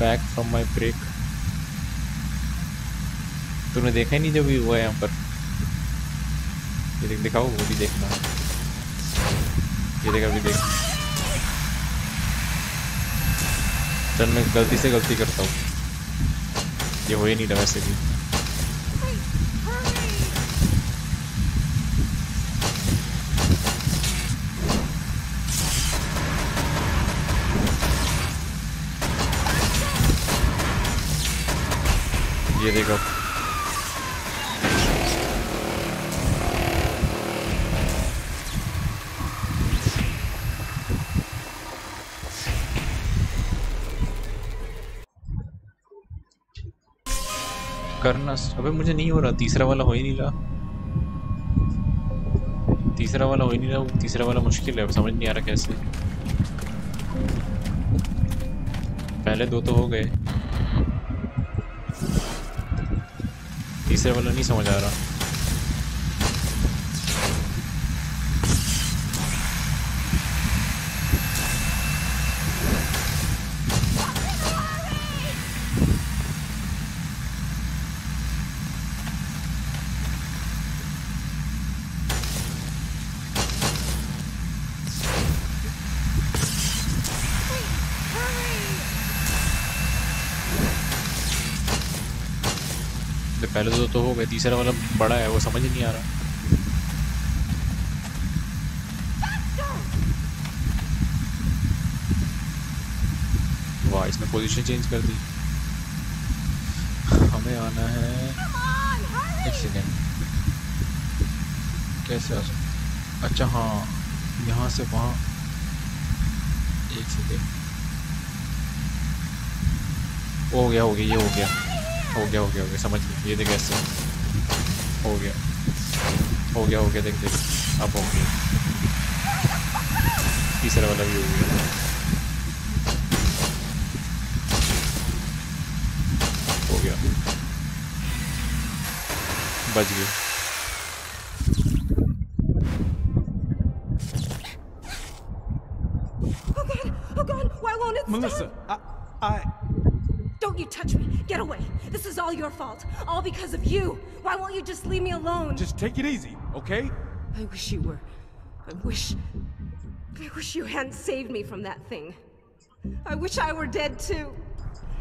बैक फ्रॉम my ब्रेक तूने देखा ही नहीं जब भी हुआ है यहाँ पर? ये देख, दिखाओ, वो भी देखना। ये देख, अभी देख। चल, मैं गलती से गलती करता हूँ। ये हो ही नहीं रहा वैसे भी। ये देखो करना अबे मुझे नहीं हो रहा, तीसरा वाला हो ही नहीं रहा। तीसरा वाला हो ही नहीं रहा तीसरा वाला मुश्किल है समझ नहीं आ रहा कैसे। पहले दो तो हो गए। तीसरे वाला नहीं समझ आ रहा तो पहले दो तो हो गए, तीसरा वाला बड़ा है, वो समझ नहीं आ रहा। वाह, इसने पोजीशन चेंज कर दी। हमें आना है। एक सेकेंड कैसे आ सकते अच्छा हाँ यहाँ से वहाँ। एक सेकेंड हो गया हो गया, ये हो गया। हो गया हो गया हो गया समझ गया ये देख ऐसे हो गया हो गया हो गया देख देख अब हो गया तीसरा वाला भी हो गया हो गया बच गए alone? just take it easy, okay? I wish you were. I wish. I wish you hadn't saved me from that thing. I wish I were dead too.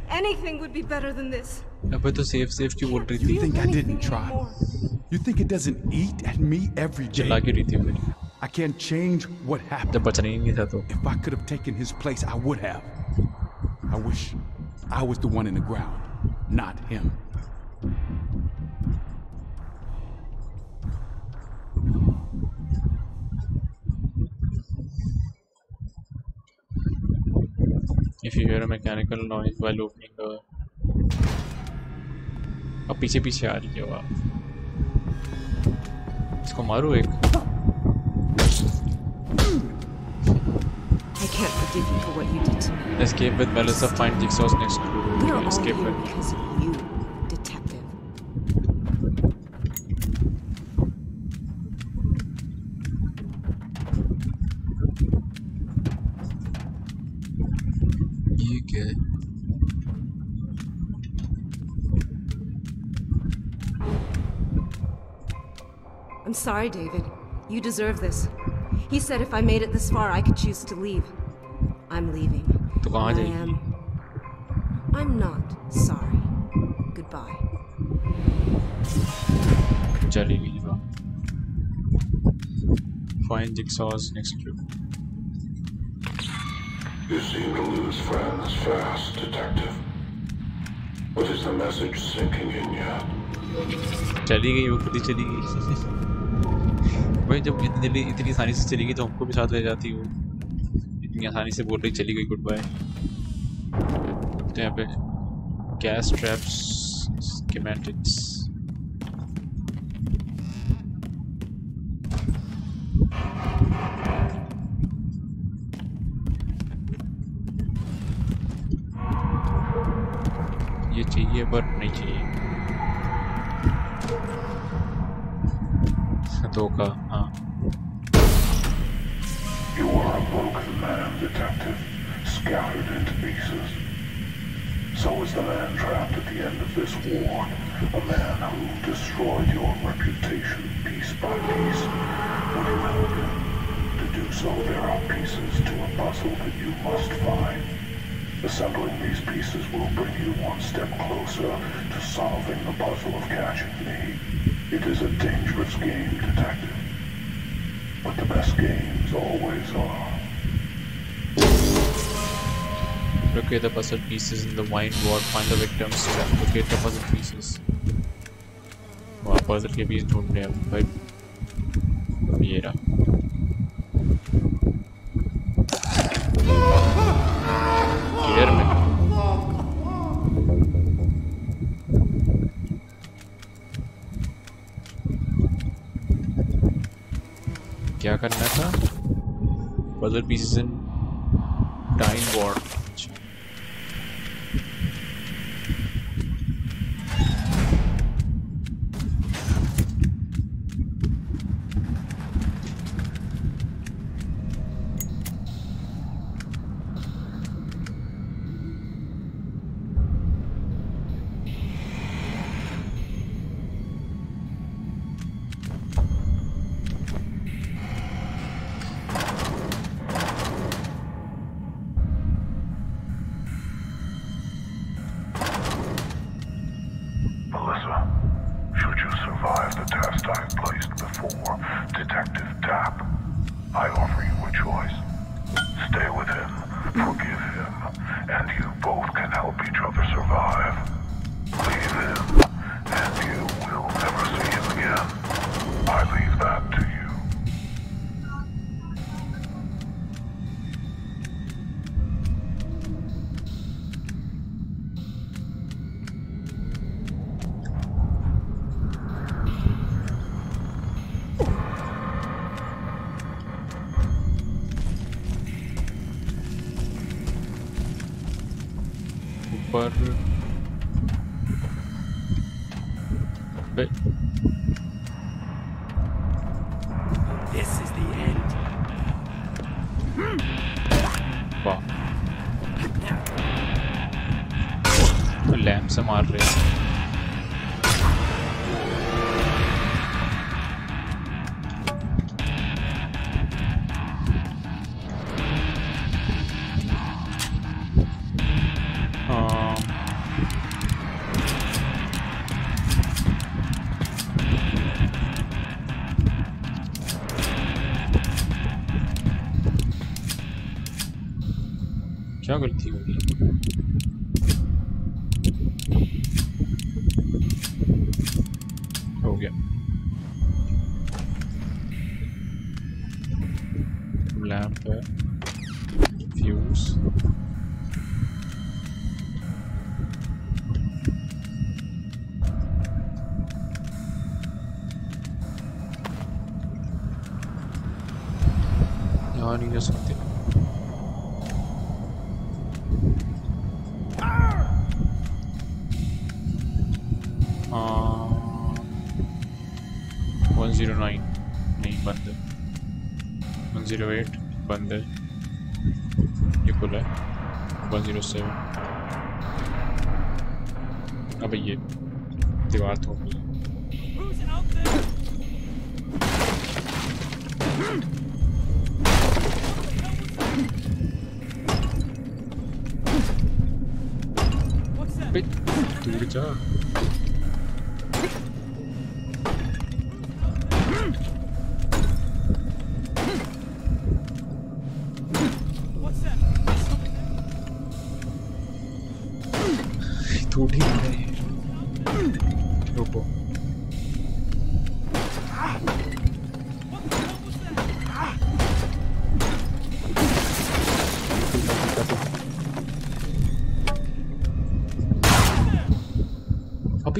Anything would be better than this. अबे तो सेफ सेफ क्यों बोल रही You थी think I anything didn't try? anymore. You think it doesn't eat at me every चिल्ला day? क्यों रही थी फिर I can't change what happened. जब बचना ही नहीं था तो If I could have taken his place, I would have. I wish I was the one in the ground, not him. if you hear a mechanical noise while opening the अब पीछे पीछे आ रही है वो इसको मारो एक I can't forgive you for what you did to me. escape with Melissa find Jigsaw's next We're clue all escape here with I'm sorry, David. You deserve this. He said if I made it this far, I could choose to leave. I'm leaving. तो कहाँ I जाएगी am. I'm not sorry. Goodbye. चली गई वाह find Jigsaw's next clue You seem to lose friends fast, Detective. But is the message sinking in yet? चली गई वो खुद ही चली गई भाई, जब इतनी जल्दी इतनी आसानी से चली गई तो हमको भी साथ ले जाती वो इतनी आसानी से बोल रही चली गई गुड बाय तो यहाँ पे गैस ट्रैप्स स्कीमेटिक्स ये चाहिए पर नहीं चाहिए। धोखा हाँ You are a broken man, Detective, scattered into pieces. So is the man trapped at the end of this war, a man who destroyed your reputation piece by piece. Would you help him? To do so, there are pieces to a puzzle that you must find. Assembling these pieces will bring you one step closer to solving the puzzle of catching me. It is a dangerous game, Detective. But the best games always are. Locate the puzzle pieces in the wine ward. Find the victims. Trap. Locate the puzzle pieces. वहाँ puzzle के पीस ढूंढ रहे हैं भाई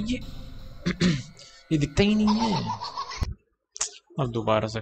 ये दिखता ही नहीं है। अब दोबारा से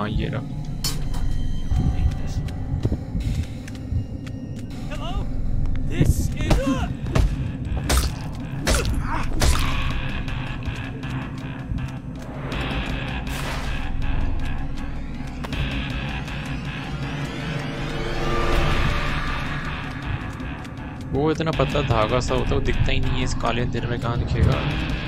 हाँ ये रहा? वो इतना पतला धागा सा होता है वो दिखता ही नहीं है इस काले अंधेरे में कहाँ दिखेगा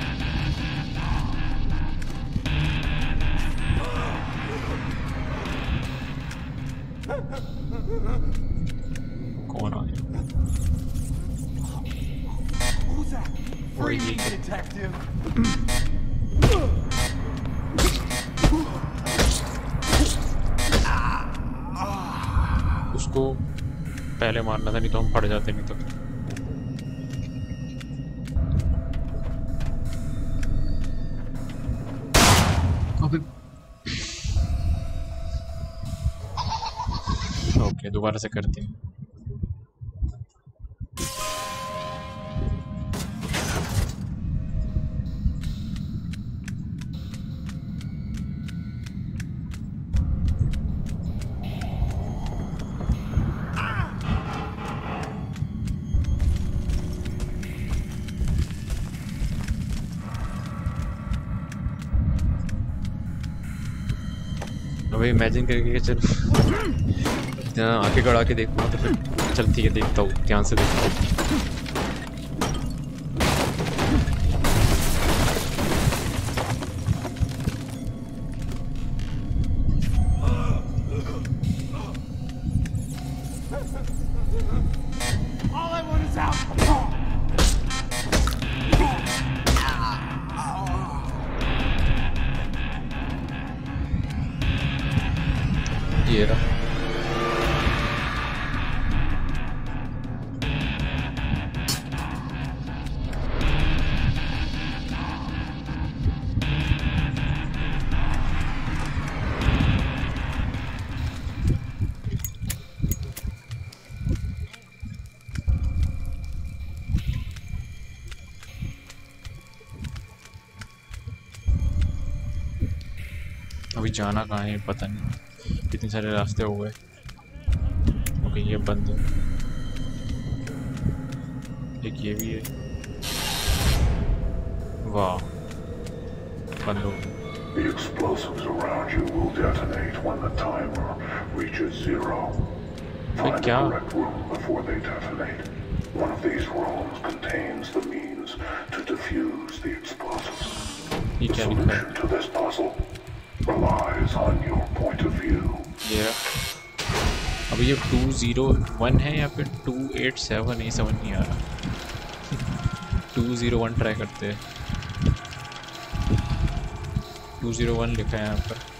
दोबारा से करते हैं। अबे इमेजिन करके चल। आँखें गड़ा के देखूँगा तो फिर। चल ठीक है, देखता हूँ, ध्यान से देखता हूँ। जाना कहाँ है पता नहीं कितने सारे रास्ते हो गए ओके ये बंद है एक ये भी है वाह बंद हो गया The explosives around you will detonate when the timer reaches zero. Find the correct room before they detonate. Zero one है या फिर टू एट सेवन ये समझ नहीं आ रहा। टू ज़ीरो वन ट्राई करते हैं। टू ज़ीरो वन लिखा है यहाँ पर।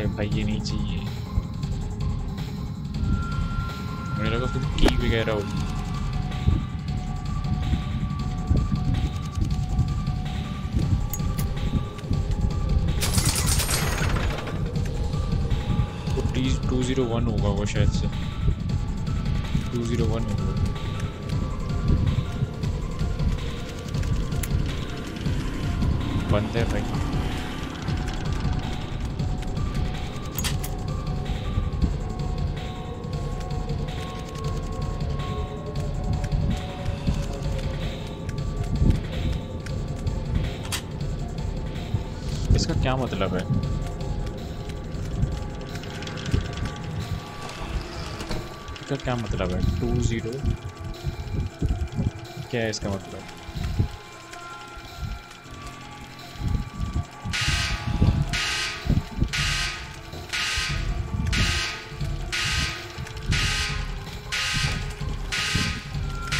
अबे भाई ये नहीं चाहिए। मुझे लगा कुछ की वगैरह होगी। टू ज़ीरो वन होगा वो शायद। मतलब है? इसका क्या मतलब है? Two zero? क्या है इसका मतलब?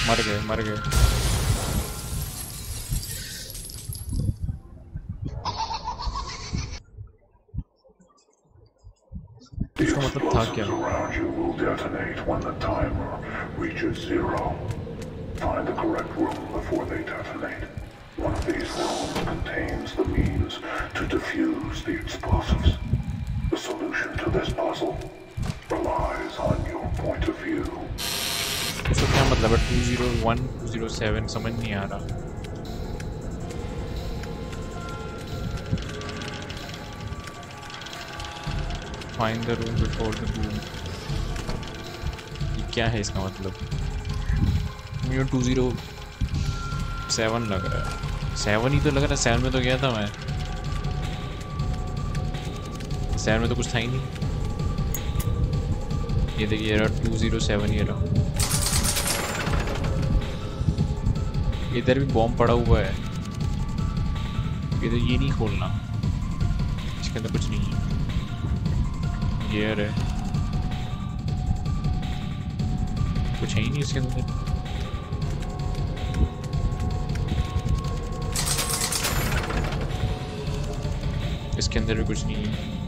मर गए मर गए। detonate when the timer reaches zero. Find the correct room before they detonate. One of these rooms contains the means to defuse the explosives. The solution to this puzzle relies on your point of view. इसका क्या मतलब है two zero one two zero seven समझ नहीं आ रहा find the room before the room ये क्या है इसका मतलब? मुझे टू ज़ीरो सेवन लग रहा है। सेवन ही तो लग रहा है सेवन में तो गया था मैं। सेवन में तो कुछ था ही नहीं। ये देखिए टू ज़ीरो सेवन ये रहा। इधर भी बॉम्ब पड़ा हुआ है। इधर ये नहीं खोलना। इसके अंदर कुछ नहीं है। गियर है। ही नहीं इसके अंदर इसके अंदर भी कुछ नहीं है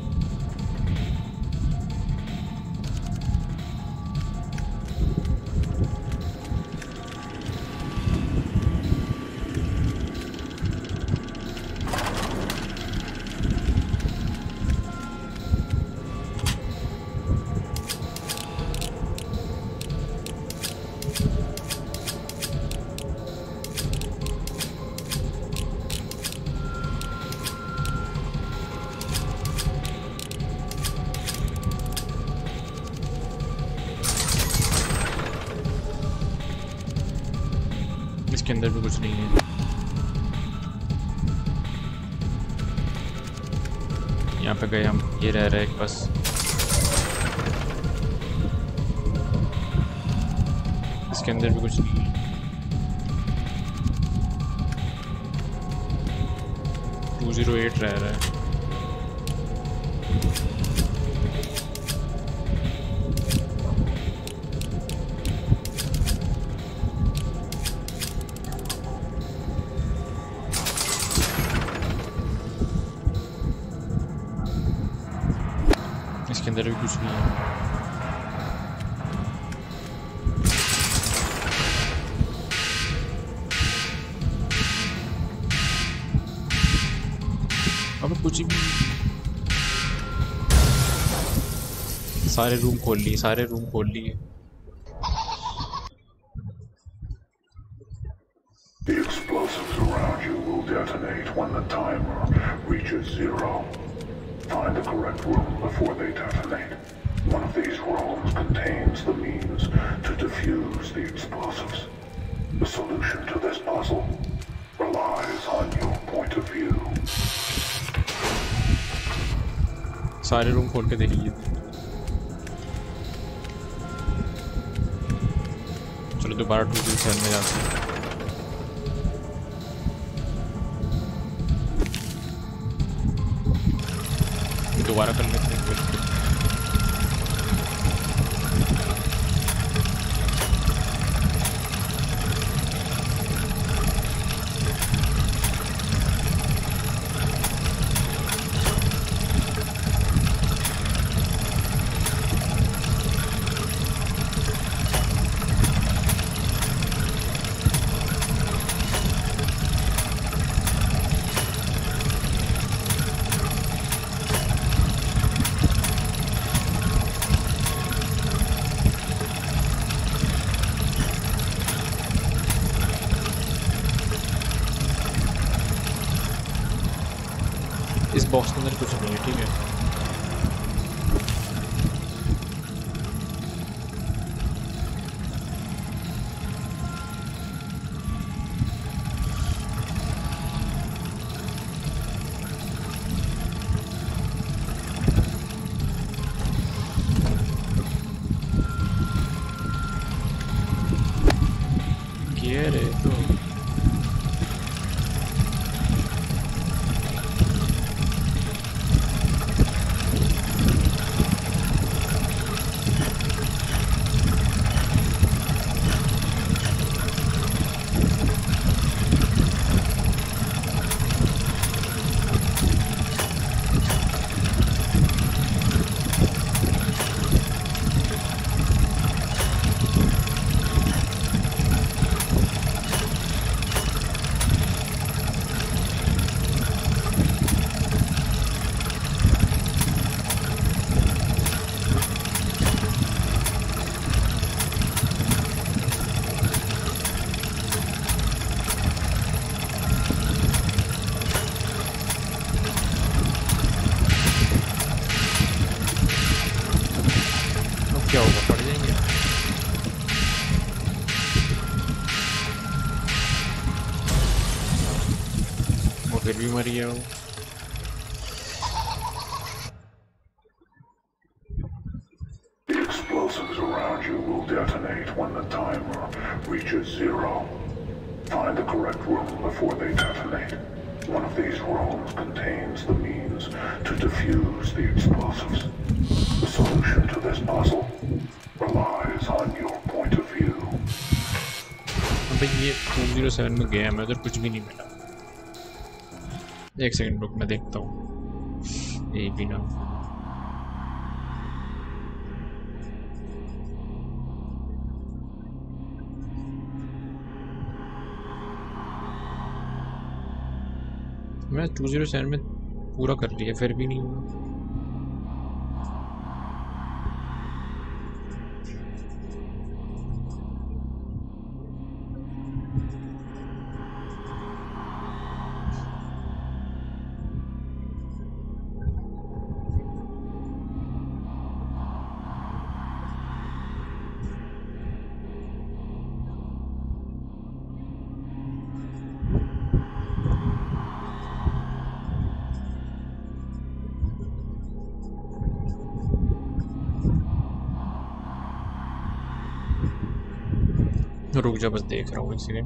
सारे रूम खोल लिए सारे रूम खोल लिए The explosives around you will detonate when the timer reaches zero. Find the correct room before they detonate. One of these rooms contains the means to defuse the explosives. The solution to this puzzle relies on your point of view. सारे रूम खोल के देख फिर भी मर गया वो The explosives around you will detonate when the timer reaches zero. Find the correct room before they detonate. One of these rooms contains the means to defuse the explosives. The solution to this puzzle relies on your point of view. अबे ये टू जीरो सेवन में गया मैं उधर कुछ भी नहीं मिला एक सेकंड रुक, मैं देखता हूँ। ये भी ना मैं टू ज़ीरो सेवन में पूरा कर लिया, फिर भी नहीं हुआ। जा बस देख रहा हूँ इसीलिए।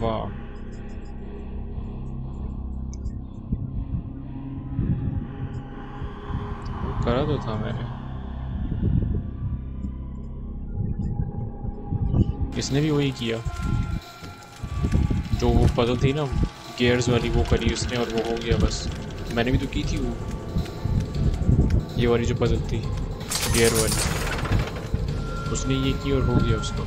बे वाह करा तो था मैंने। इसने भी वही किया। जो वो पजल थी ना गियर्स वाली वो करी उसने और वो हो गया बस। मैंने भी तो की थी वो। ये वाली जो पजल थी गियर वाली। उसने ये की और हो गया उसको।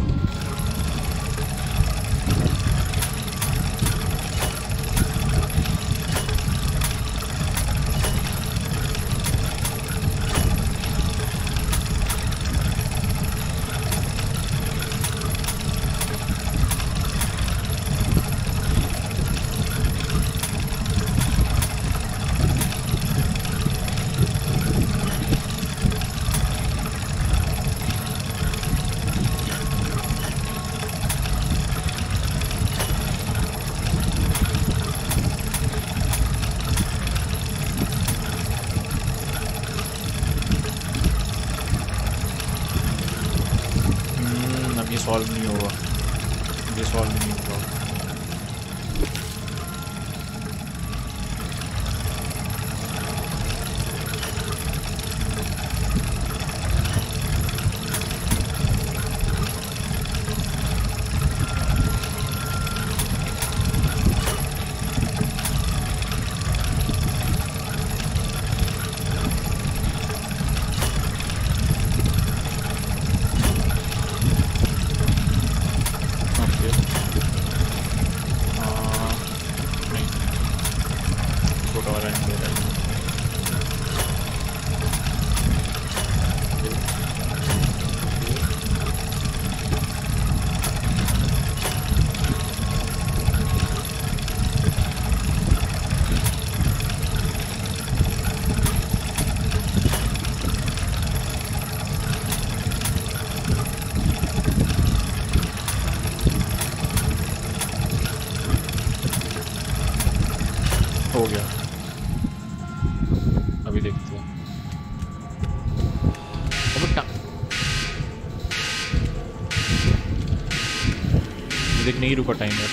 नहीं रुका टाइमर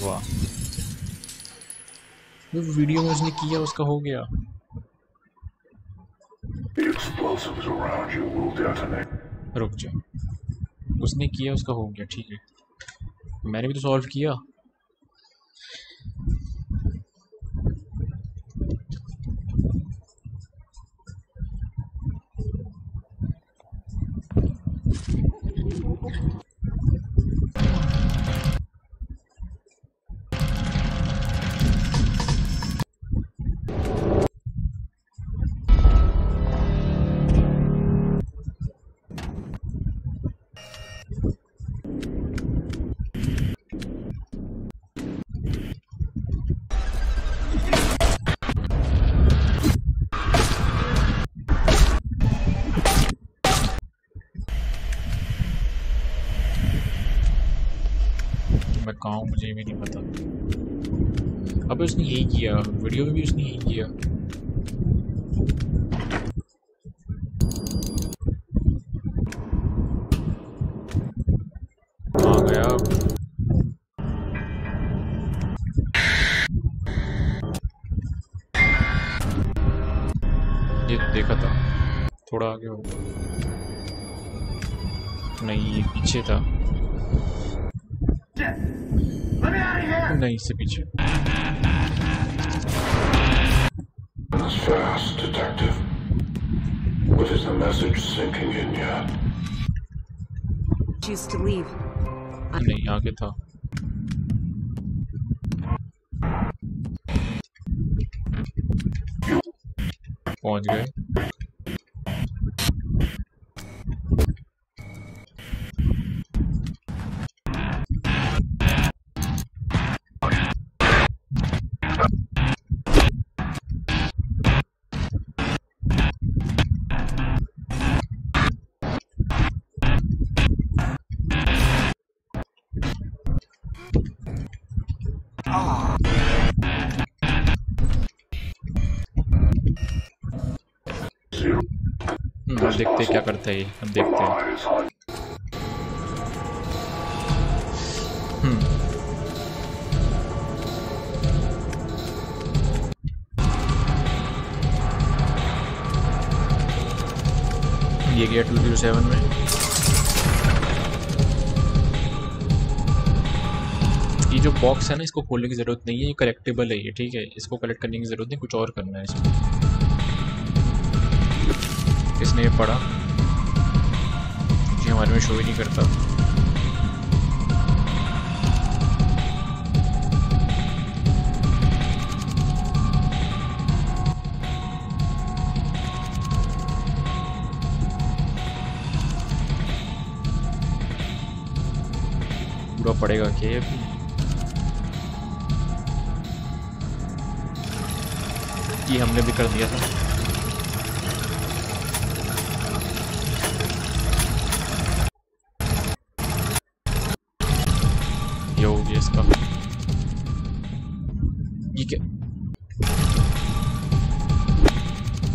वाह। वो वीडियो में उसने किया उसका हो गया. रुक जा। उसने किया उसका हो गया ठीक है। मैंने भी तो सॉल्व किया। कहाँ मुझे भी नहीं पता। अबे उसने यही किया, वीडियो में भी उसने यही किया। ये देखा था, थोड़ा आगे हो। नहीं, ये पीछे था। Neyse gücü. That's fast, detective. What is the message sinking in yet? Choose to leave. I'm... Ne ya GTA. One guy. हम्म, देखते क्या करता है हम देखते हैं। ये गया टू ज़ीरो सेवन में। ये जो बॉक्स है ना इसको खोलने की ज़रूरत नहीं है ये कलेक्टेबल है ये ठीक है? इसको कलेक्ट करने की ज़रूरत नहीं कुछ और करना है इसमें। इसने ये पढ़ा? जी, हमारे में शो ही नहीं करता। पूरा पड़ेगा ये अभी? ये हमने भी कर दिया था।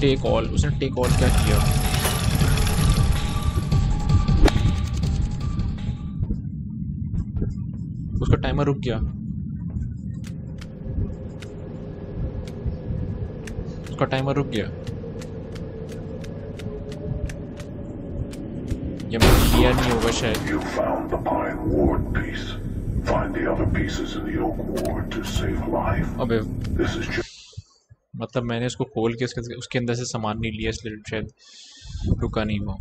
टेक ऑल उसने टेक ऑल क्या किया उसका टाइमर रुक गया उसका टाइमर रुक गया ये मैंने लिया नहीं होगा शायद. अबे मतलब मैंने उसको खोल के उसके उसके अंदर से सामान नहीं लिया इसलिए शायद रुका नहीं वो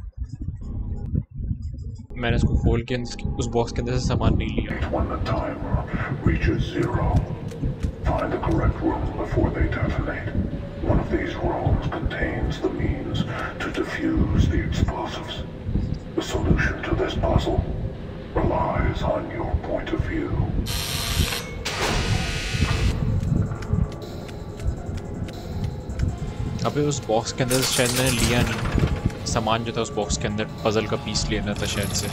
मैंने उसको खोल के उस बॉक्स के अंदर से सामान नहीं लिया solution to this puzzle relies on your point of view. अबे उस बॉक्स के अंदर शायद मैंने लिया नहीं। सामान जो था उस बॉक्स के अंदर पजल का पीस लेना था शायद से।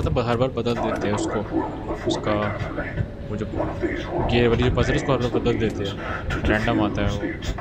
पता हर बार बदल देते हैं उसको। उसका वो जो गियर वाली जो पसर उसको हर बार बदल देते हैं। रैंडम आता है वो।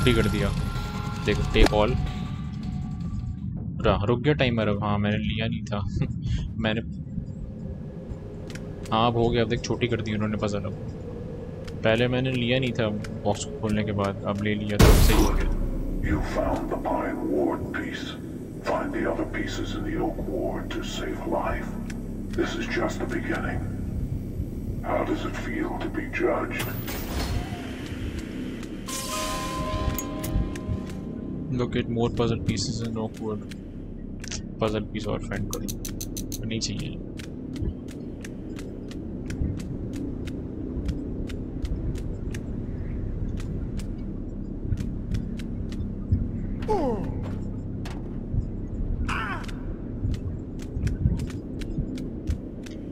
छोटी कर दिया देखो टेक ऑल रुक गया टाइमर अब हाँ मैंने लिया नहीं था मैंने हाँ अब हो गया अब देख छोटी कर दी उन्होंने पजल अब पहले मैंने लिया नहीं था बॉक्स को खोलने के बाद अब ले लिया तो सही हो गया You found the Pine Ward piece. Find the other pieces in the Oak Ward to save life. This is just the beginning. How does it feel to be judged? Locate more puzzle pieces in Oakwood. Puzzle piece और find करो नहीं चाहिए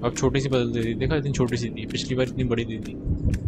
अब छोटी सी बदल दे दी देखा इतनी छोटी सी थी पिछली बार इतनी बड़ी दी थी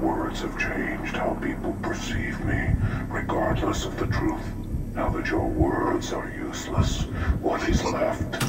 words have changed how people perceive me, regardless of the truth. Now that your words are useless, what is left?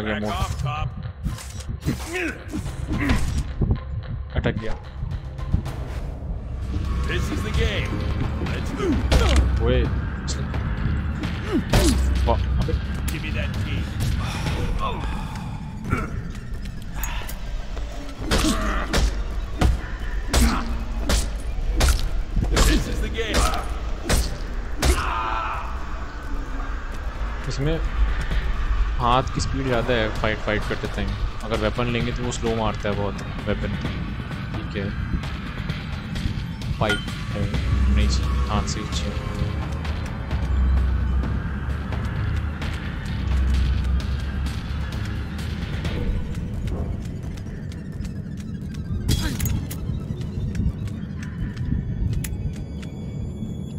आ गया मोड़ स्पीड ज़्यादा है फाइट फाइट करते टाइम अगर वेपन लेंगे तो वो स्लो मारता है बहुत वेपन ठीक है. फाइट है. नहीं चाहिए हाथ से चाहिए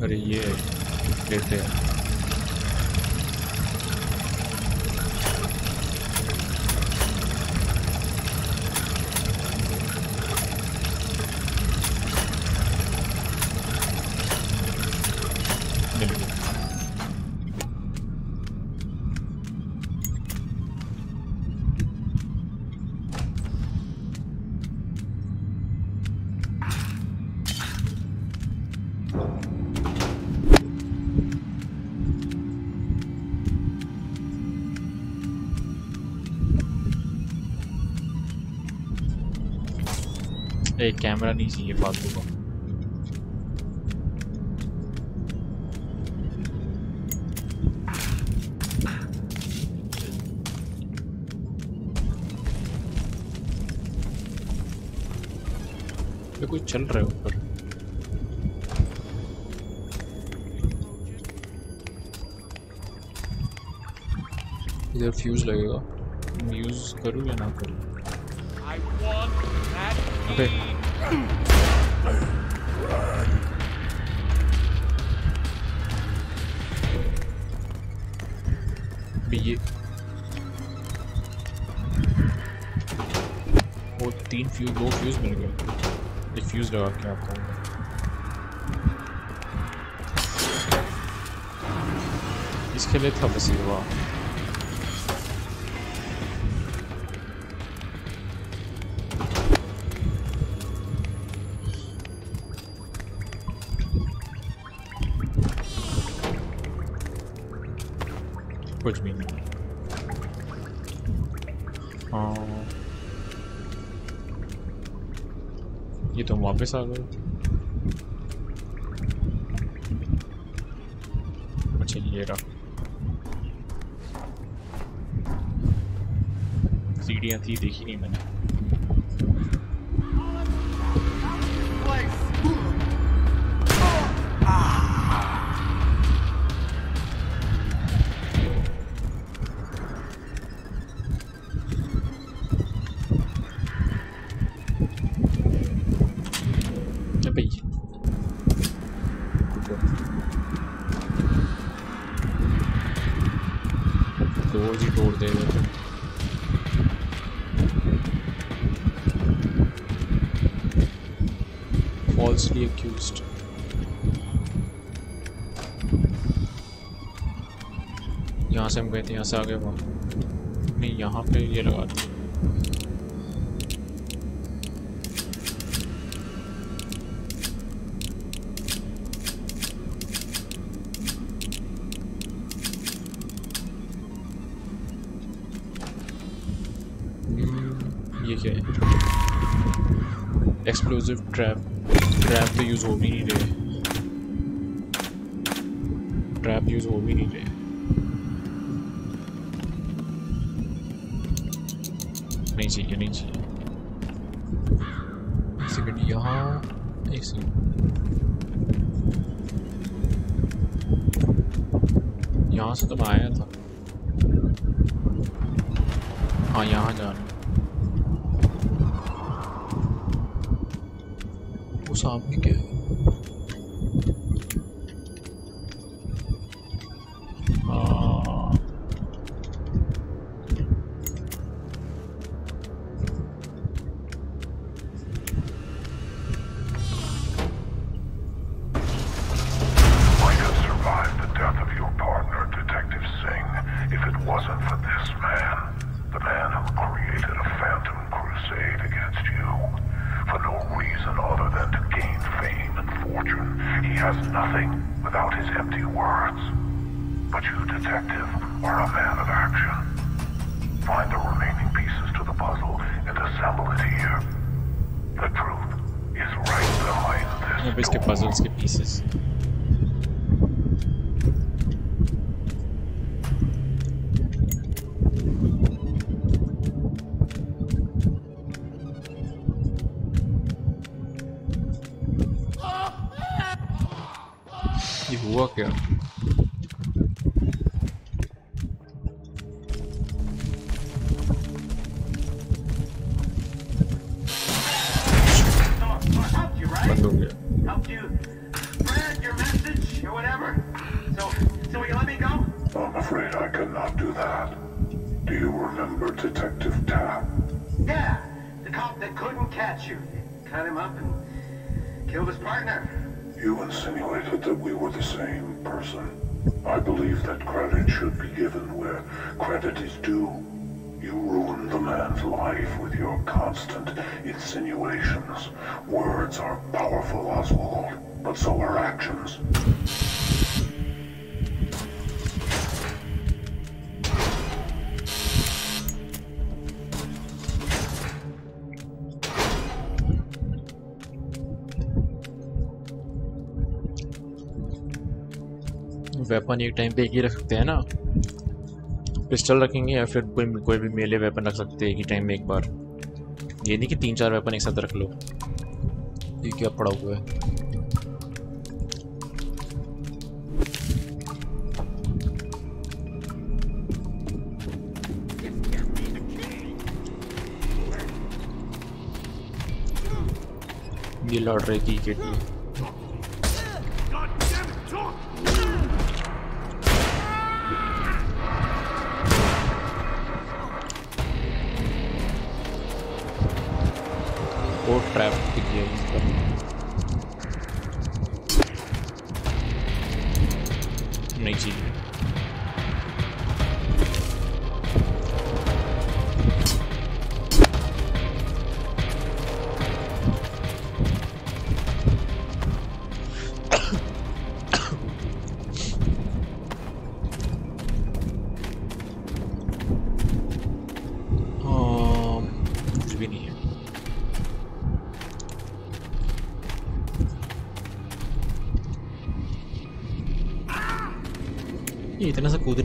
अरे ये, लेते हैं. एक कैमरा नहीं चाहिए फालतू का। कोई चल रहा है ऊपर। इधर फ्यूज लगेगा। यूज़ करूँ या ना करूँ? वापस आ गए। अच्छा ये रहा। सीढ़ियाँ थी देखी नहीं मैंने। गए थे यहाँ से आगे वो। नहीं, यहाँ पे ये लगा दो ये क्या है? एक्सप्लोजिव ट्रैप ट्रैप तो यूज़ हो भी नहीं रहे। इसी के नीचे सिगरेट यहाँ एक सिगरेट यहाँ से तो मैं आया वेपन एक टाइम पे एक ही रख सकते हैं ना? पिस्टल रखेंगे या फिर कोई कोई भी मेले वेपन रख सकते हैं एक ही टाइम में एक बार? ये नहीं कि तीन चार वेपन एक साथ रख लो। ये क्या पड़ा हुआ है? ये लॉटरी की किट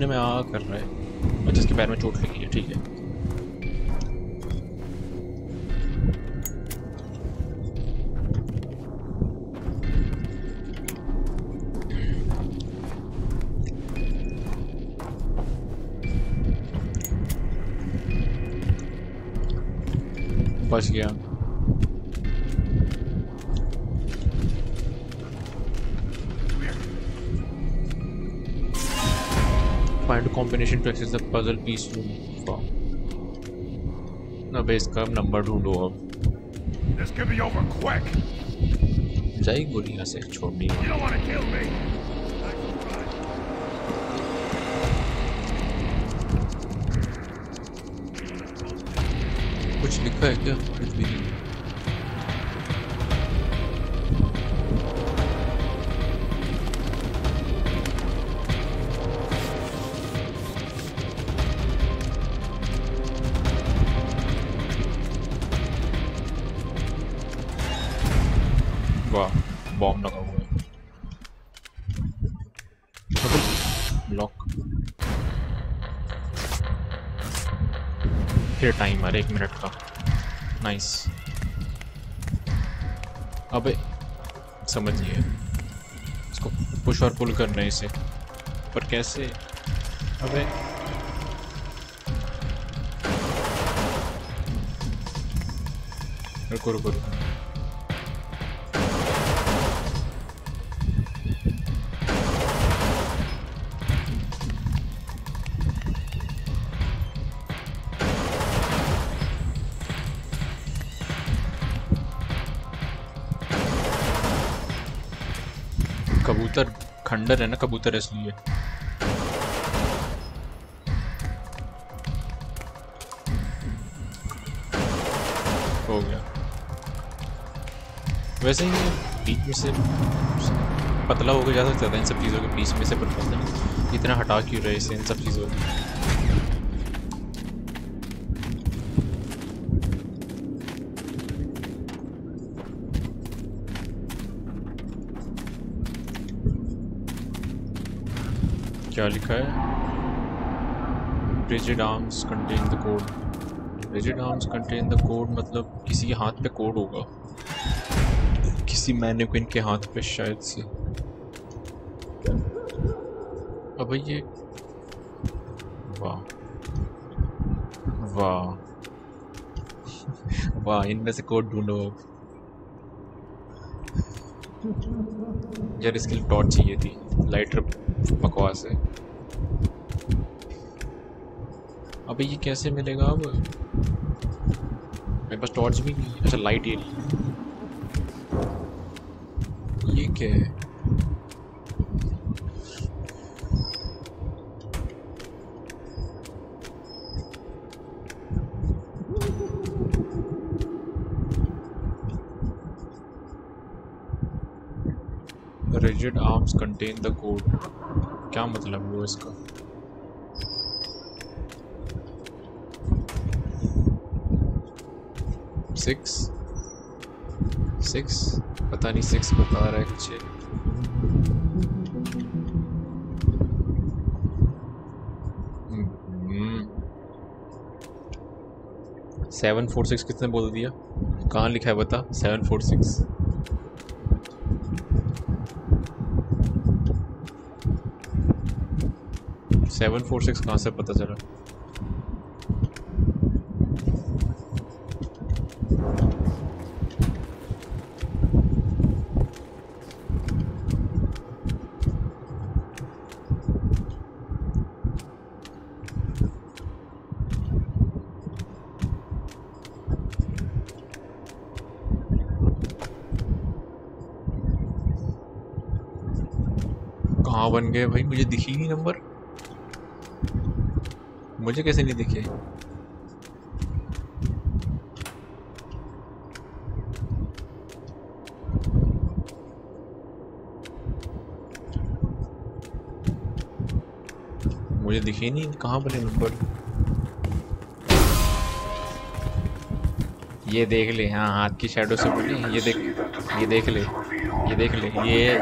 इतना में आ कर रहा है। इसके पैर में चोट लगी है, ठीक है। बच गया। combination to access the puzzle piece room. Wow. अब इसका नंबर ढूंढो अब This could be over quick. जाएगी गोली यहाँ से छोड़नी You don't want to kill me. कुछ लिखा है क्या कुछ भी नहीं टाइमर एक मिनट का नाइस अबे, समझिए। इसको पुश और पुल करना है इसे। पर कैसे? अबे। रुको रुको रुको। खंडर है ना कबूतर, इसलिए। हो गया। वैसे ही बीच में से पतला होकर जा सकता था इन सब चीज़ों के बीच में से, पर पता नहीं इतना हटा क्यों रहे इसे, इन सब चीज़ों को। क्या लिखा है। Rigid arms contain the code. Rigid arms contain the code मतलब किसी के हाथ पे कोड होगा। किसी मैनिक्विन के हाथ पे शायद से। अब ये वाह। वाह। वाह, इनमें से कोड ढूंढो। यार, इसके लिए टॉर्च चाहिए थी। लाइटर बकवास है। अबे ये कैसे मिलेगा अब? मेरे पास टॉर्च भी नहीं अच्छा लाइट ये नहीं ये क्या है? Rigid arms contain the code. क्या मतलब वो इसका। सिक्स सिक्स पता नहीं सिक्स बता रहा है कुछ सेवन फोर सिक्स किसने बोल दिया? कहाँ लिखा है बता? Seven four six seven four six कहाँ से पता चला? बन गए भाई? मुझे दिखी नहीं नंबर मुझे कैसे नहीं दिखे? मुझे दिखे नहीं, कहाँ बने नंबर? ये देख ले हाँ हाथ की शैडो से बने ये देख ये देख ले, ये देख ले, ये ये।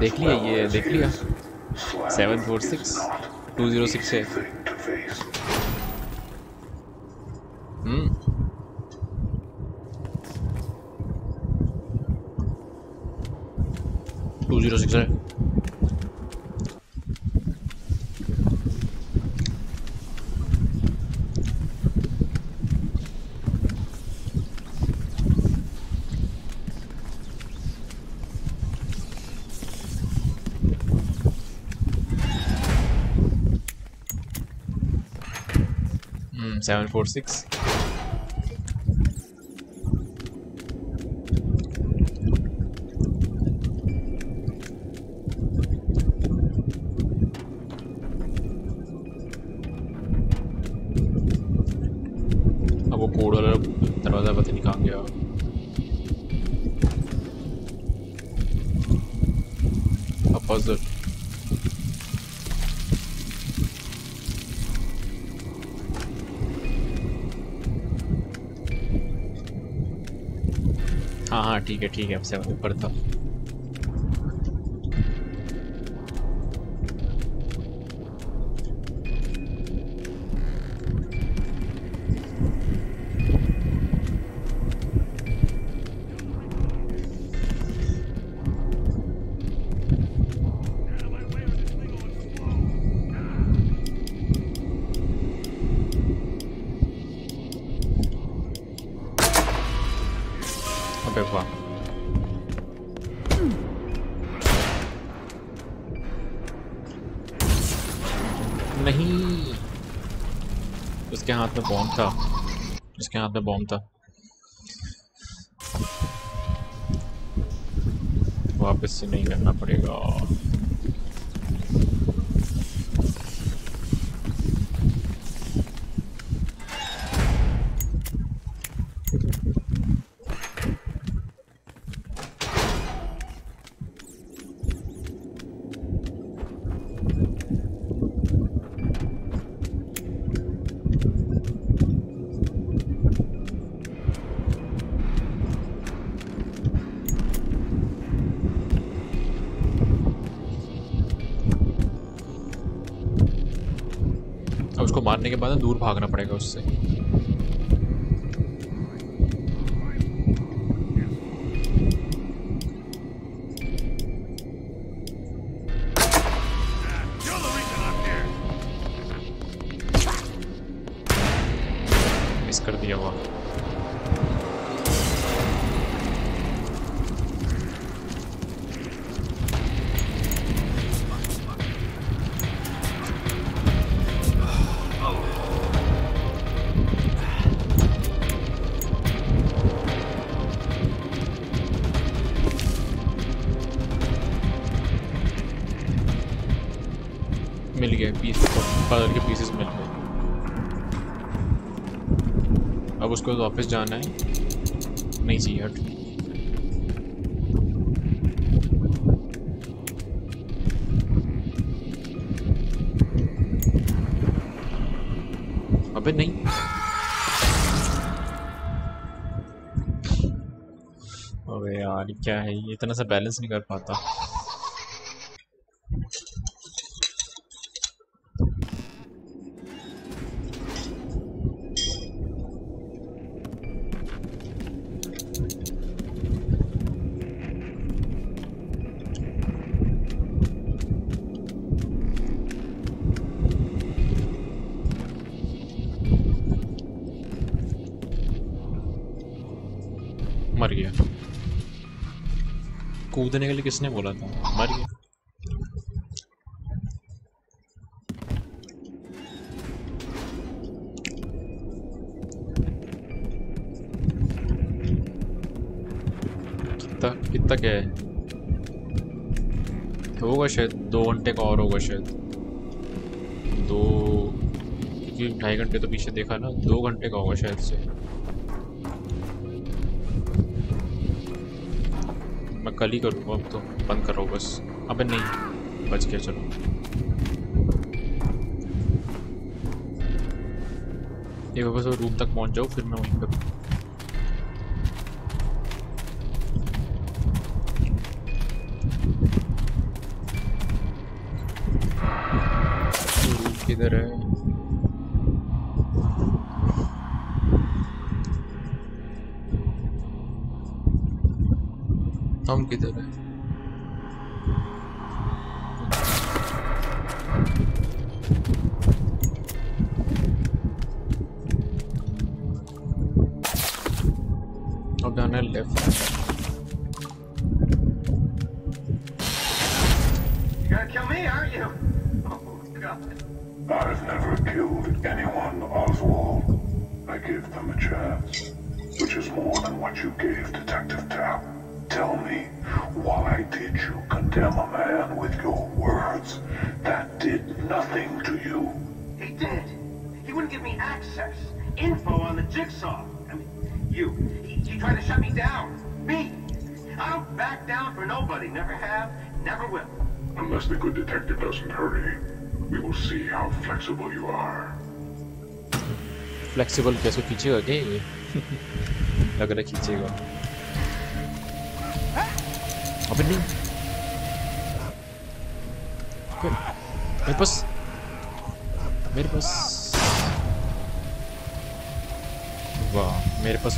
देख लिया ये देख लिया। Seven four six two zero six है 746 ठीक है ठीक है अब से ऊपर था हाथ में बॉम्ब था। उसके हाथ में बॉम्ब था। वापस से नहीं करना पड़ेगा। बाद दूर भागना पड़ेगा उससे। उसको वापस जाना है। नहीं चाहिए हट। अबे नहीं। अबे यार, क्या है ये? इतना सा बैलेंस नहीं कर पाता। किसने बोला था? मर गया। तक है? होगा शायद, दो घंटे का और होगा शायद। दो क्योंकि ढाई घंटे तो पीछे देखा ना, दो घंटे का होगा शायद से। कल ही करूँगा अब तो बंद कर बस। अबे नहीं, बच गया, चलो। एक बस रूम तक पहुँच जाओ, फिर मैं वहीं पर। रूम किधर है? हम किधर will. Unless the good detective doesn't hurry, we will see how flexible you are. Flexible कैसे खींचेगा क्या ये लग रहा है खींचेगा अबे नहीं अबे, मेरे पास मेरे पास वाह मेरे पास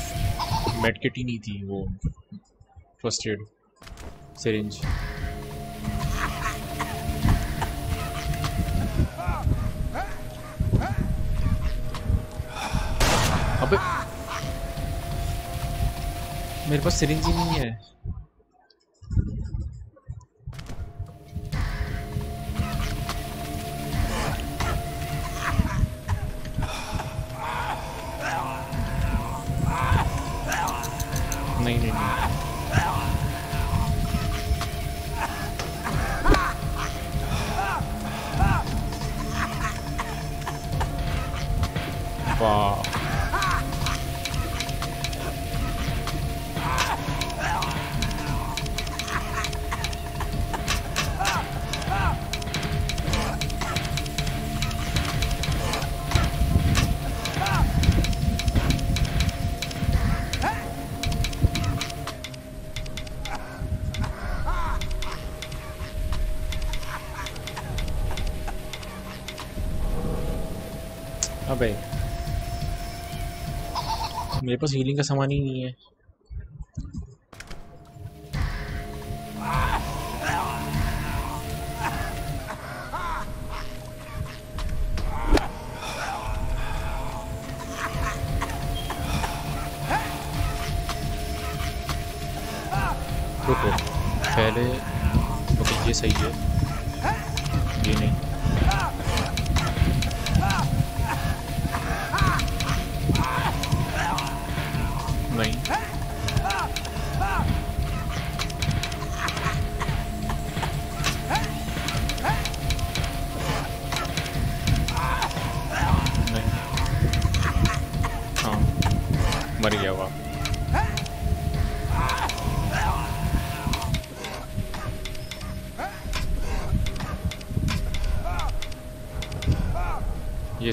मेडकिट ही नहीं थी वो फर्स्ट एड सिरिंज अबे मेरे पास सिरिंज ही नहीं है। वाह। मेरे पास हीलिंग का सामान ही नहीं है।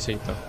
ये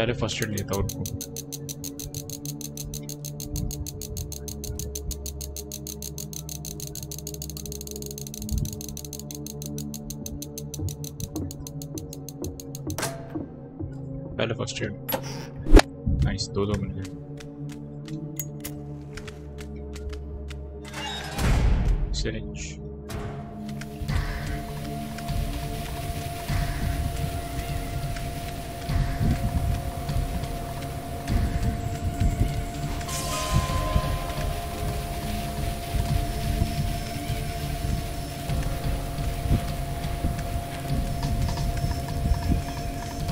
पहले फ़र्स्ट एड नहीं था उनको पहले फ़र्स्ट एड नाइस दो दो मिल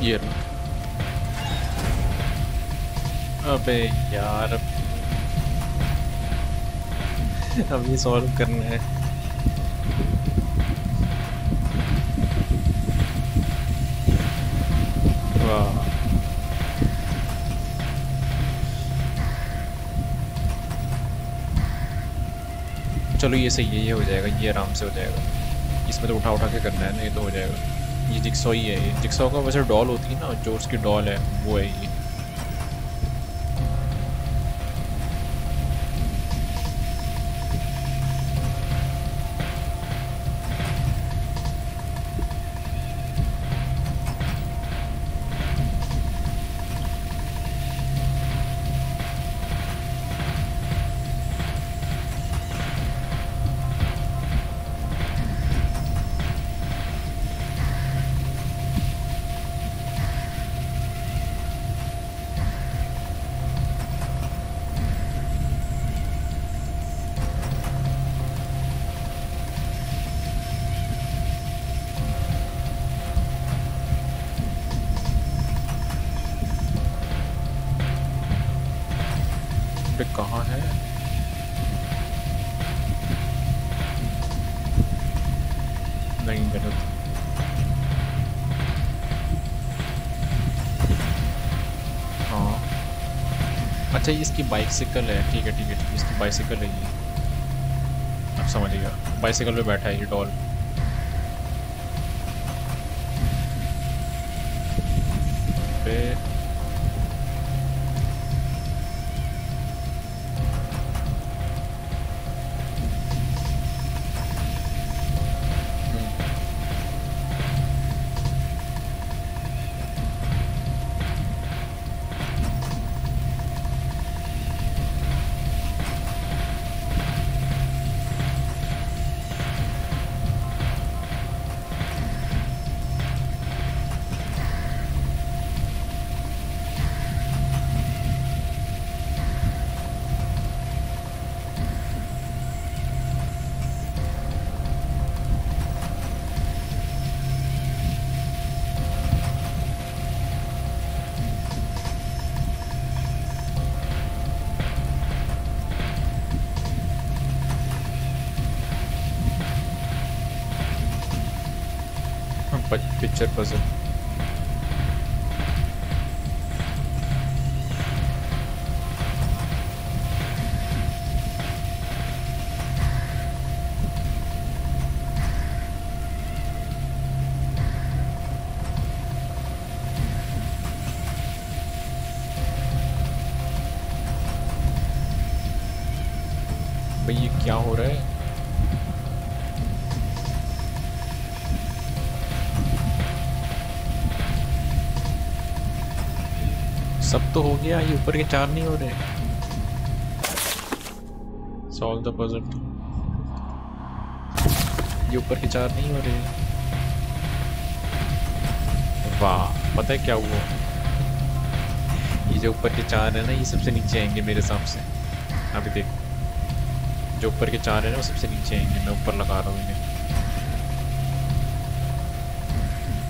ये अबे यार। अब ये सॉल्व करना है। वाह। चलो ये सही है, ये हो जाएगा, ये आराम से हो जाएगा। इसमें तो उठा उठा के करना है ना ये तो हो जाएगा। ये जिक्सो ही है। जिक्सो का वैसे डॉल होती है ना, जो उसकी डॉल है, वो है ये। इसकी बाइसिकल है। ठीक है ठीक है इसकी बाइसिकल है ये। आप समझिएगा। बाइसिकल पे बैठा है ये डॉल तो ये ऊपर के चार नहीं हो रहे। सॉल्व द पजल ये ऊपर के चार नहीं हो रहे। वाह, पता है क्या हुआ? ये जो ऊपर के चार है ना, ये सबसे नीचे आएँगे मेरे हिसाब से। अभी देख। जो ऊपर के चार है ना, वो सबसे नीचे आएँगे। मैं ऊपर लगा रहा हूँ इन्हें।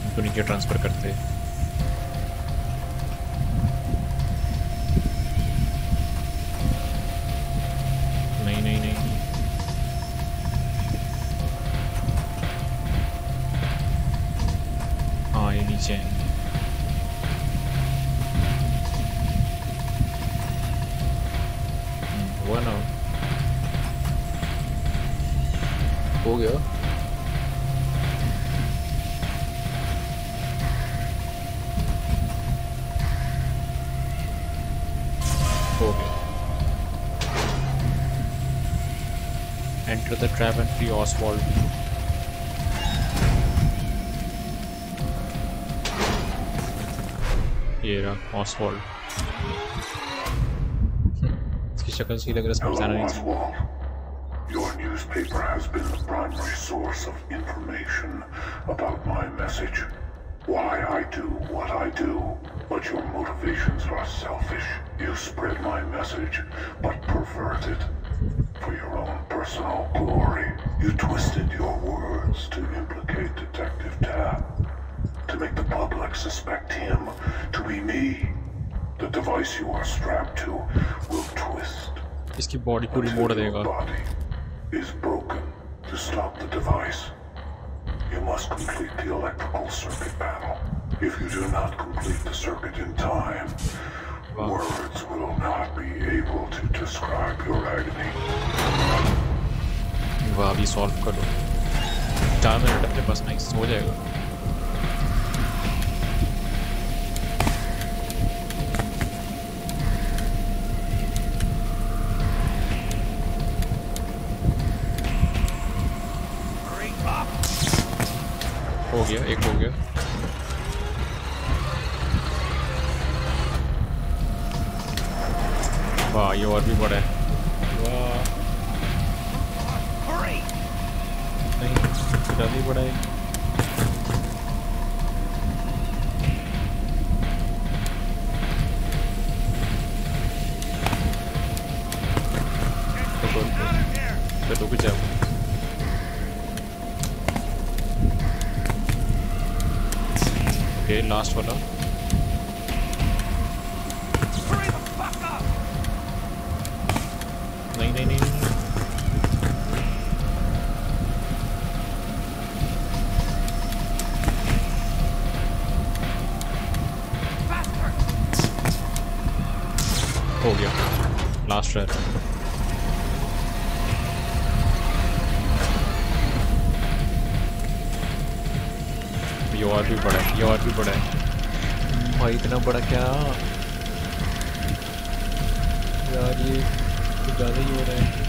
उनको नीचे ट्रांसफ़र करते हैं। Enter the trap and free Oswald. ये रहा Oswald. इसकी शक्ल सी लग रहा है इसमें Hello, बताना नहीं चाहिए Oswald. Your newspaper has been the primary source of information about my message. Why I do what I do. But your motivations are selfish. You spread my message, body Until your देगा गया एक हो गया। वाह ये और भी बड़ा है। वाह। नहीं ज़्यादा बड़ा है। last for long. Oh, you are too bad. ये और भी बड़ा है। भाई, इतना बड़ा क्या? यार, ये ज़्यादा ही हो रहा है।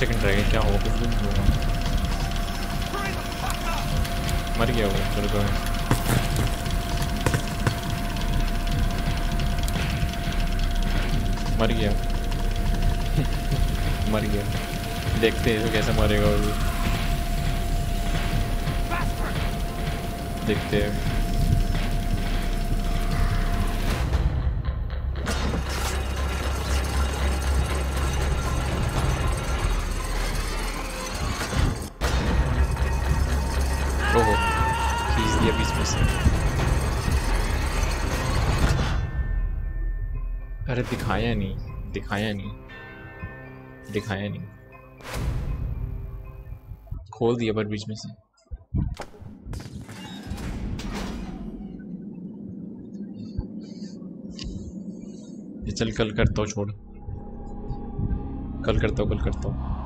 सेकंड रह गए क्या होगा? कुछ भी नहीं होगा मर गया वो चलो कोई मर गया। मर गया। देखते हैं कैसे मरेगा वो। दिखाया नहीं। दिखाया नहीं। खोल दिया पर बीच में से। चल, कल करता हूँ, छोड़। कल करता हूँ, कल करता हूँ।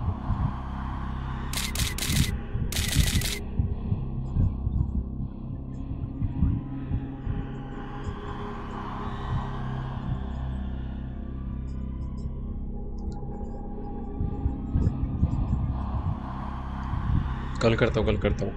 कल करता हूँ, कल करता हूँ।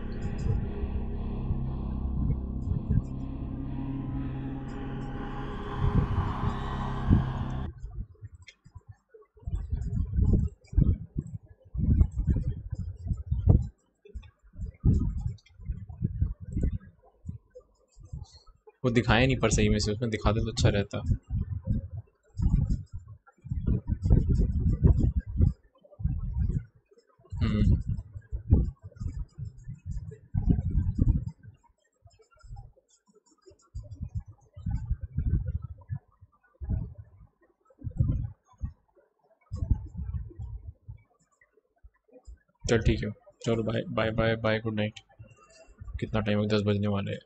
वो दिखाया नहीं पर सही में से, उसमें दिखाते तो अच्छा रहता। हम्म। चल ठीक है। चलो bye bye bye bye good night कितना टाइम है दस बजने वाले हैं।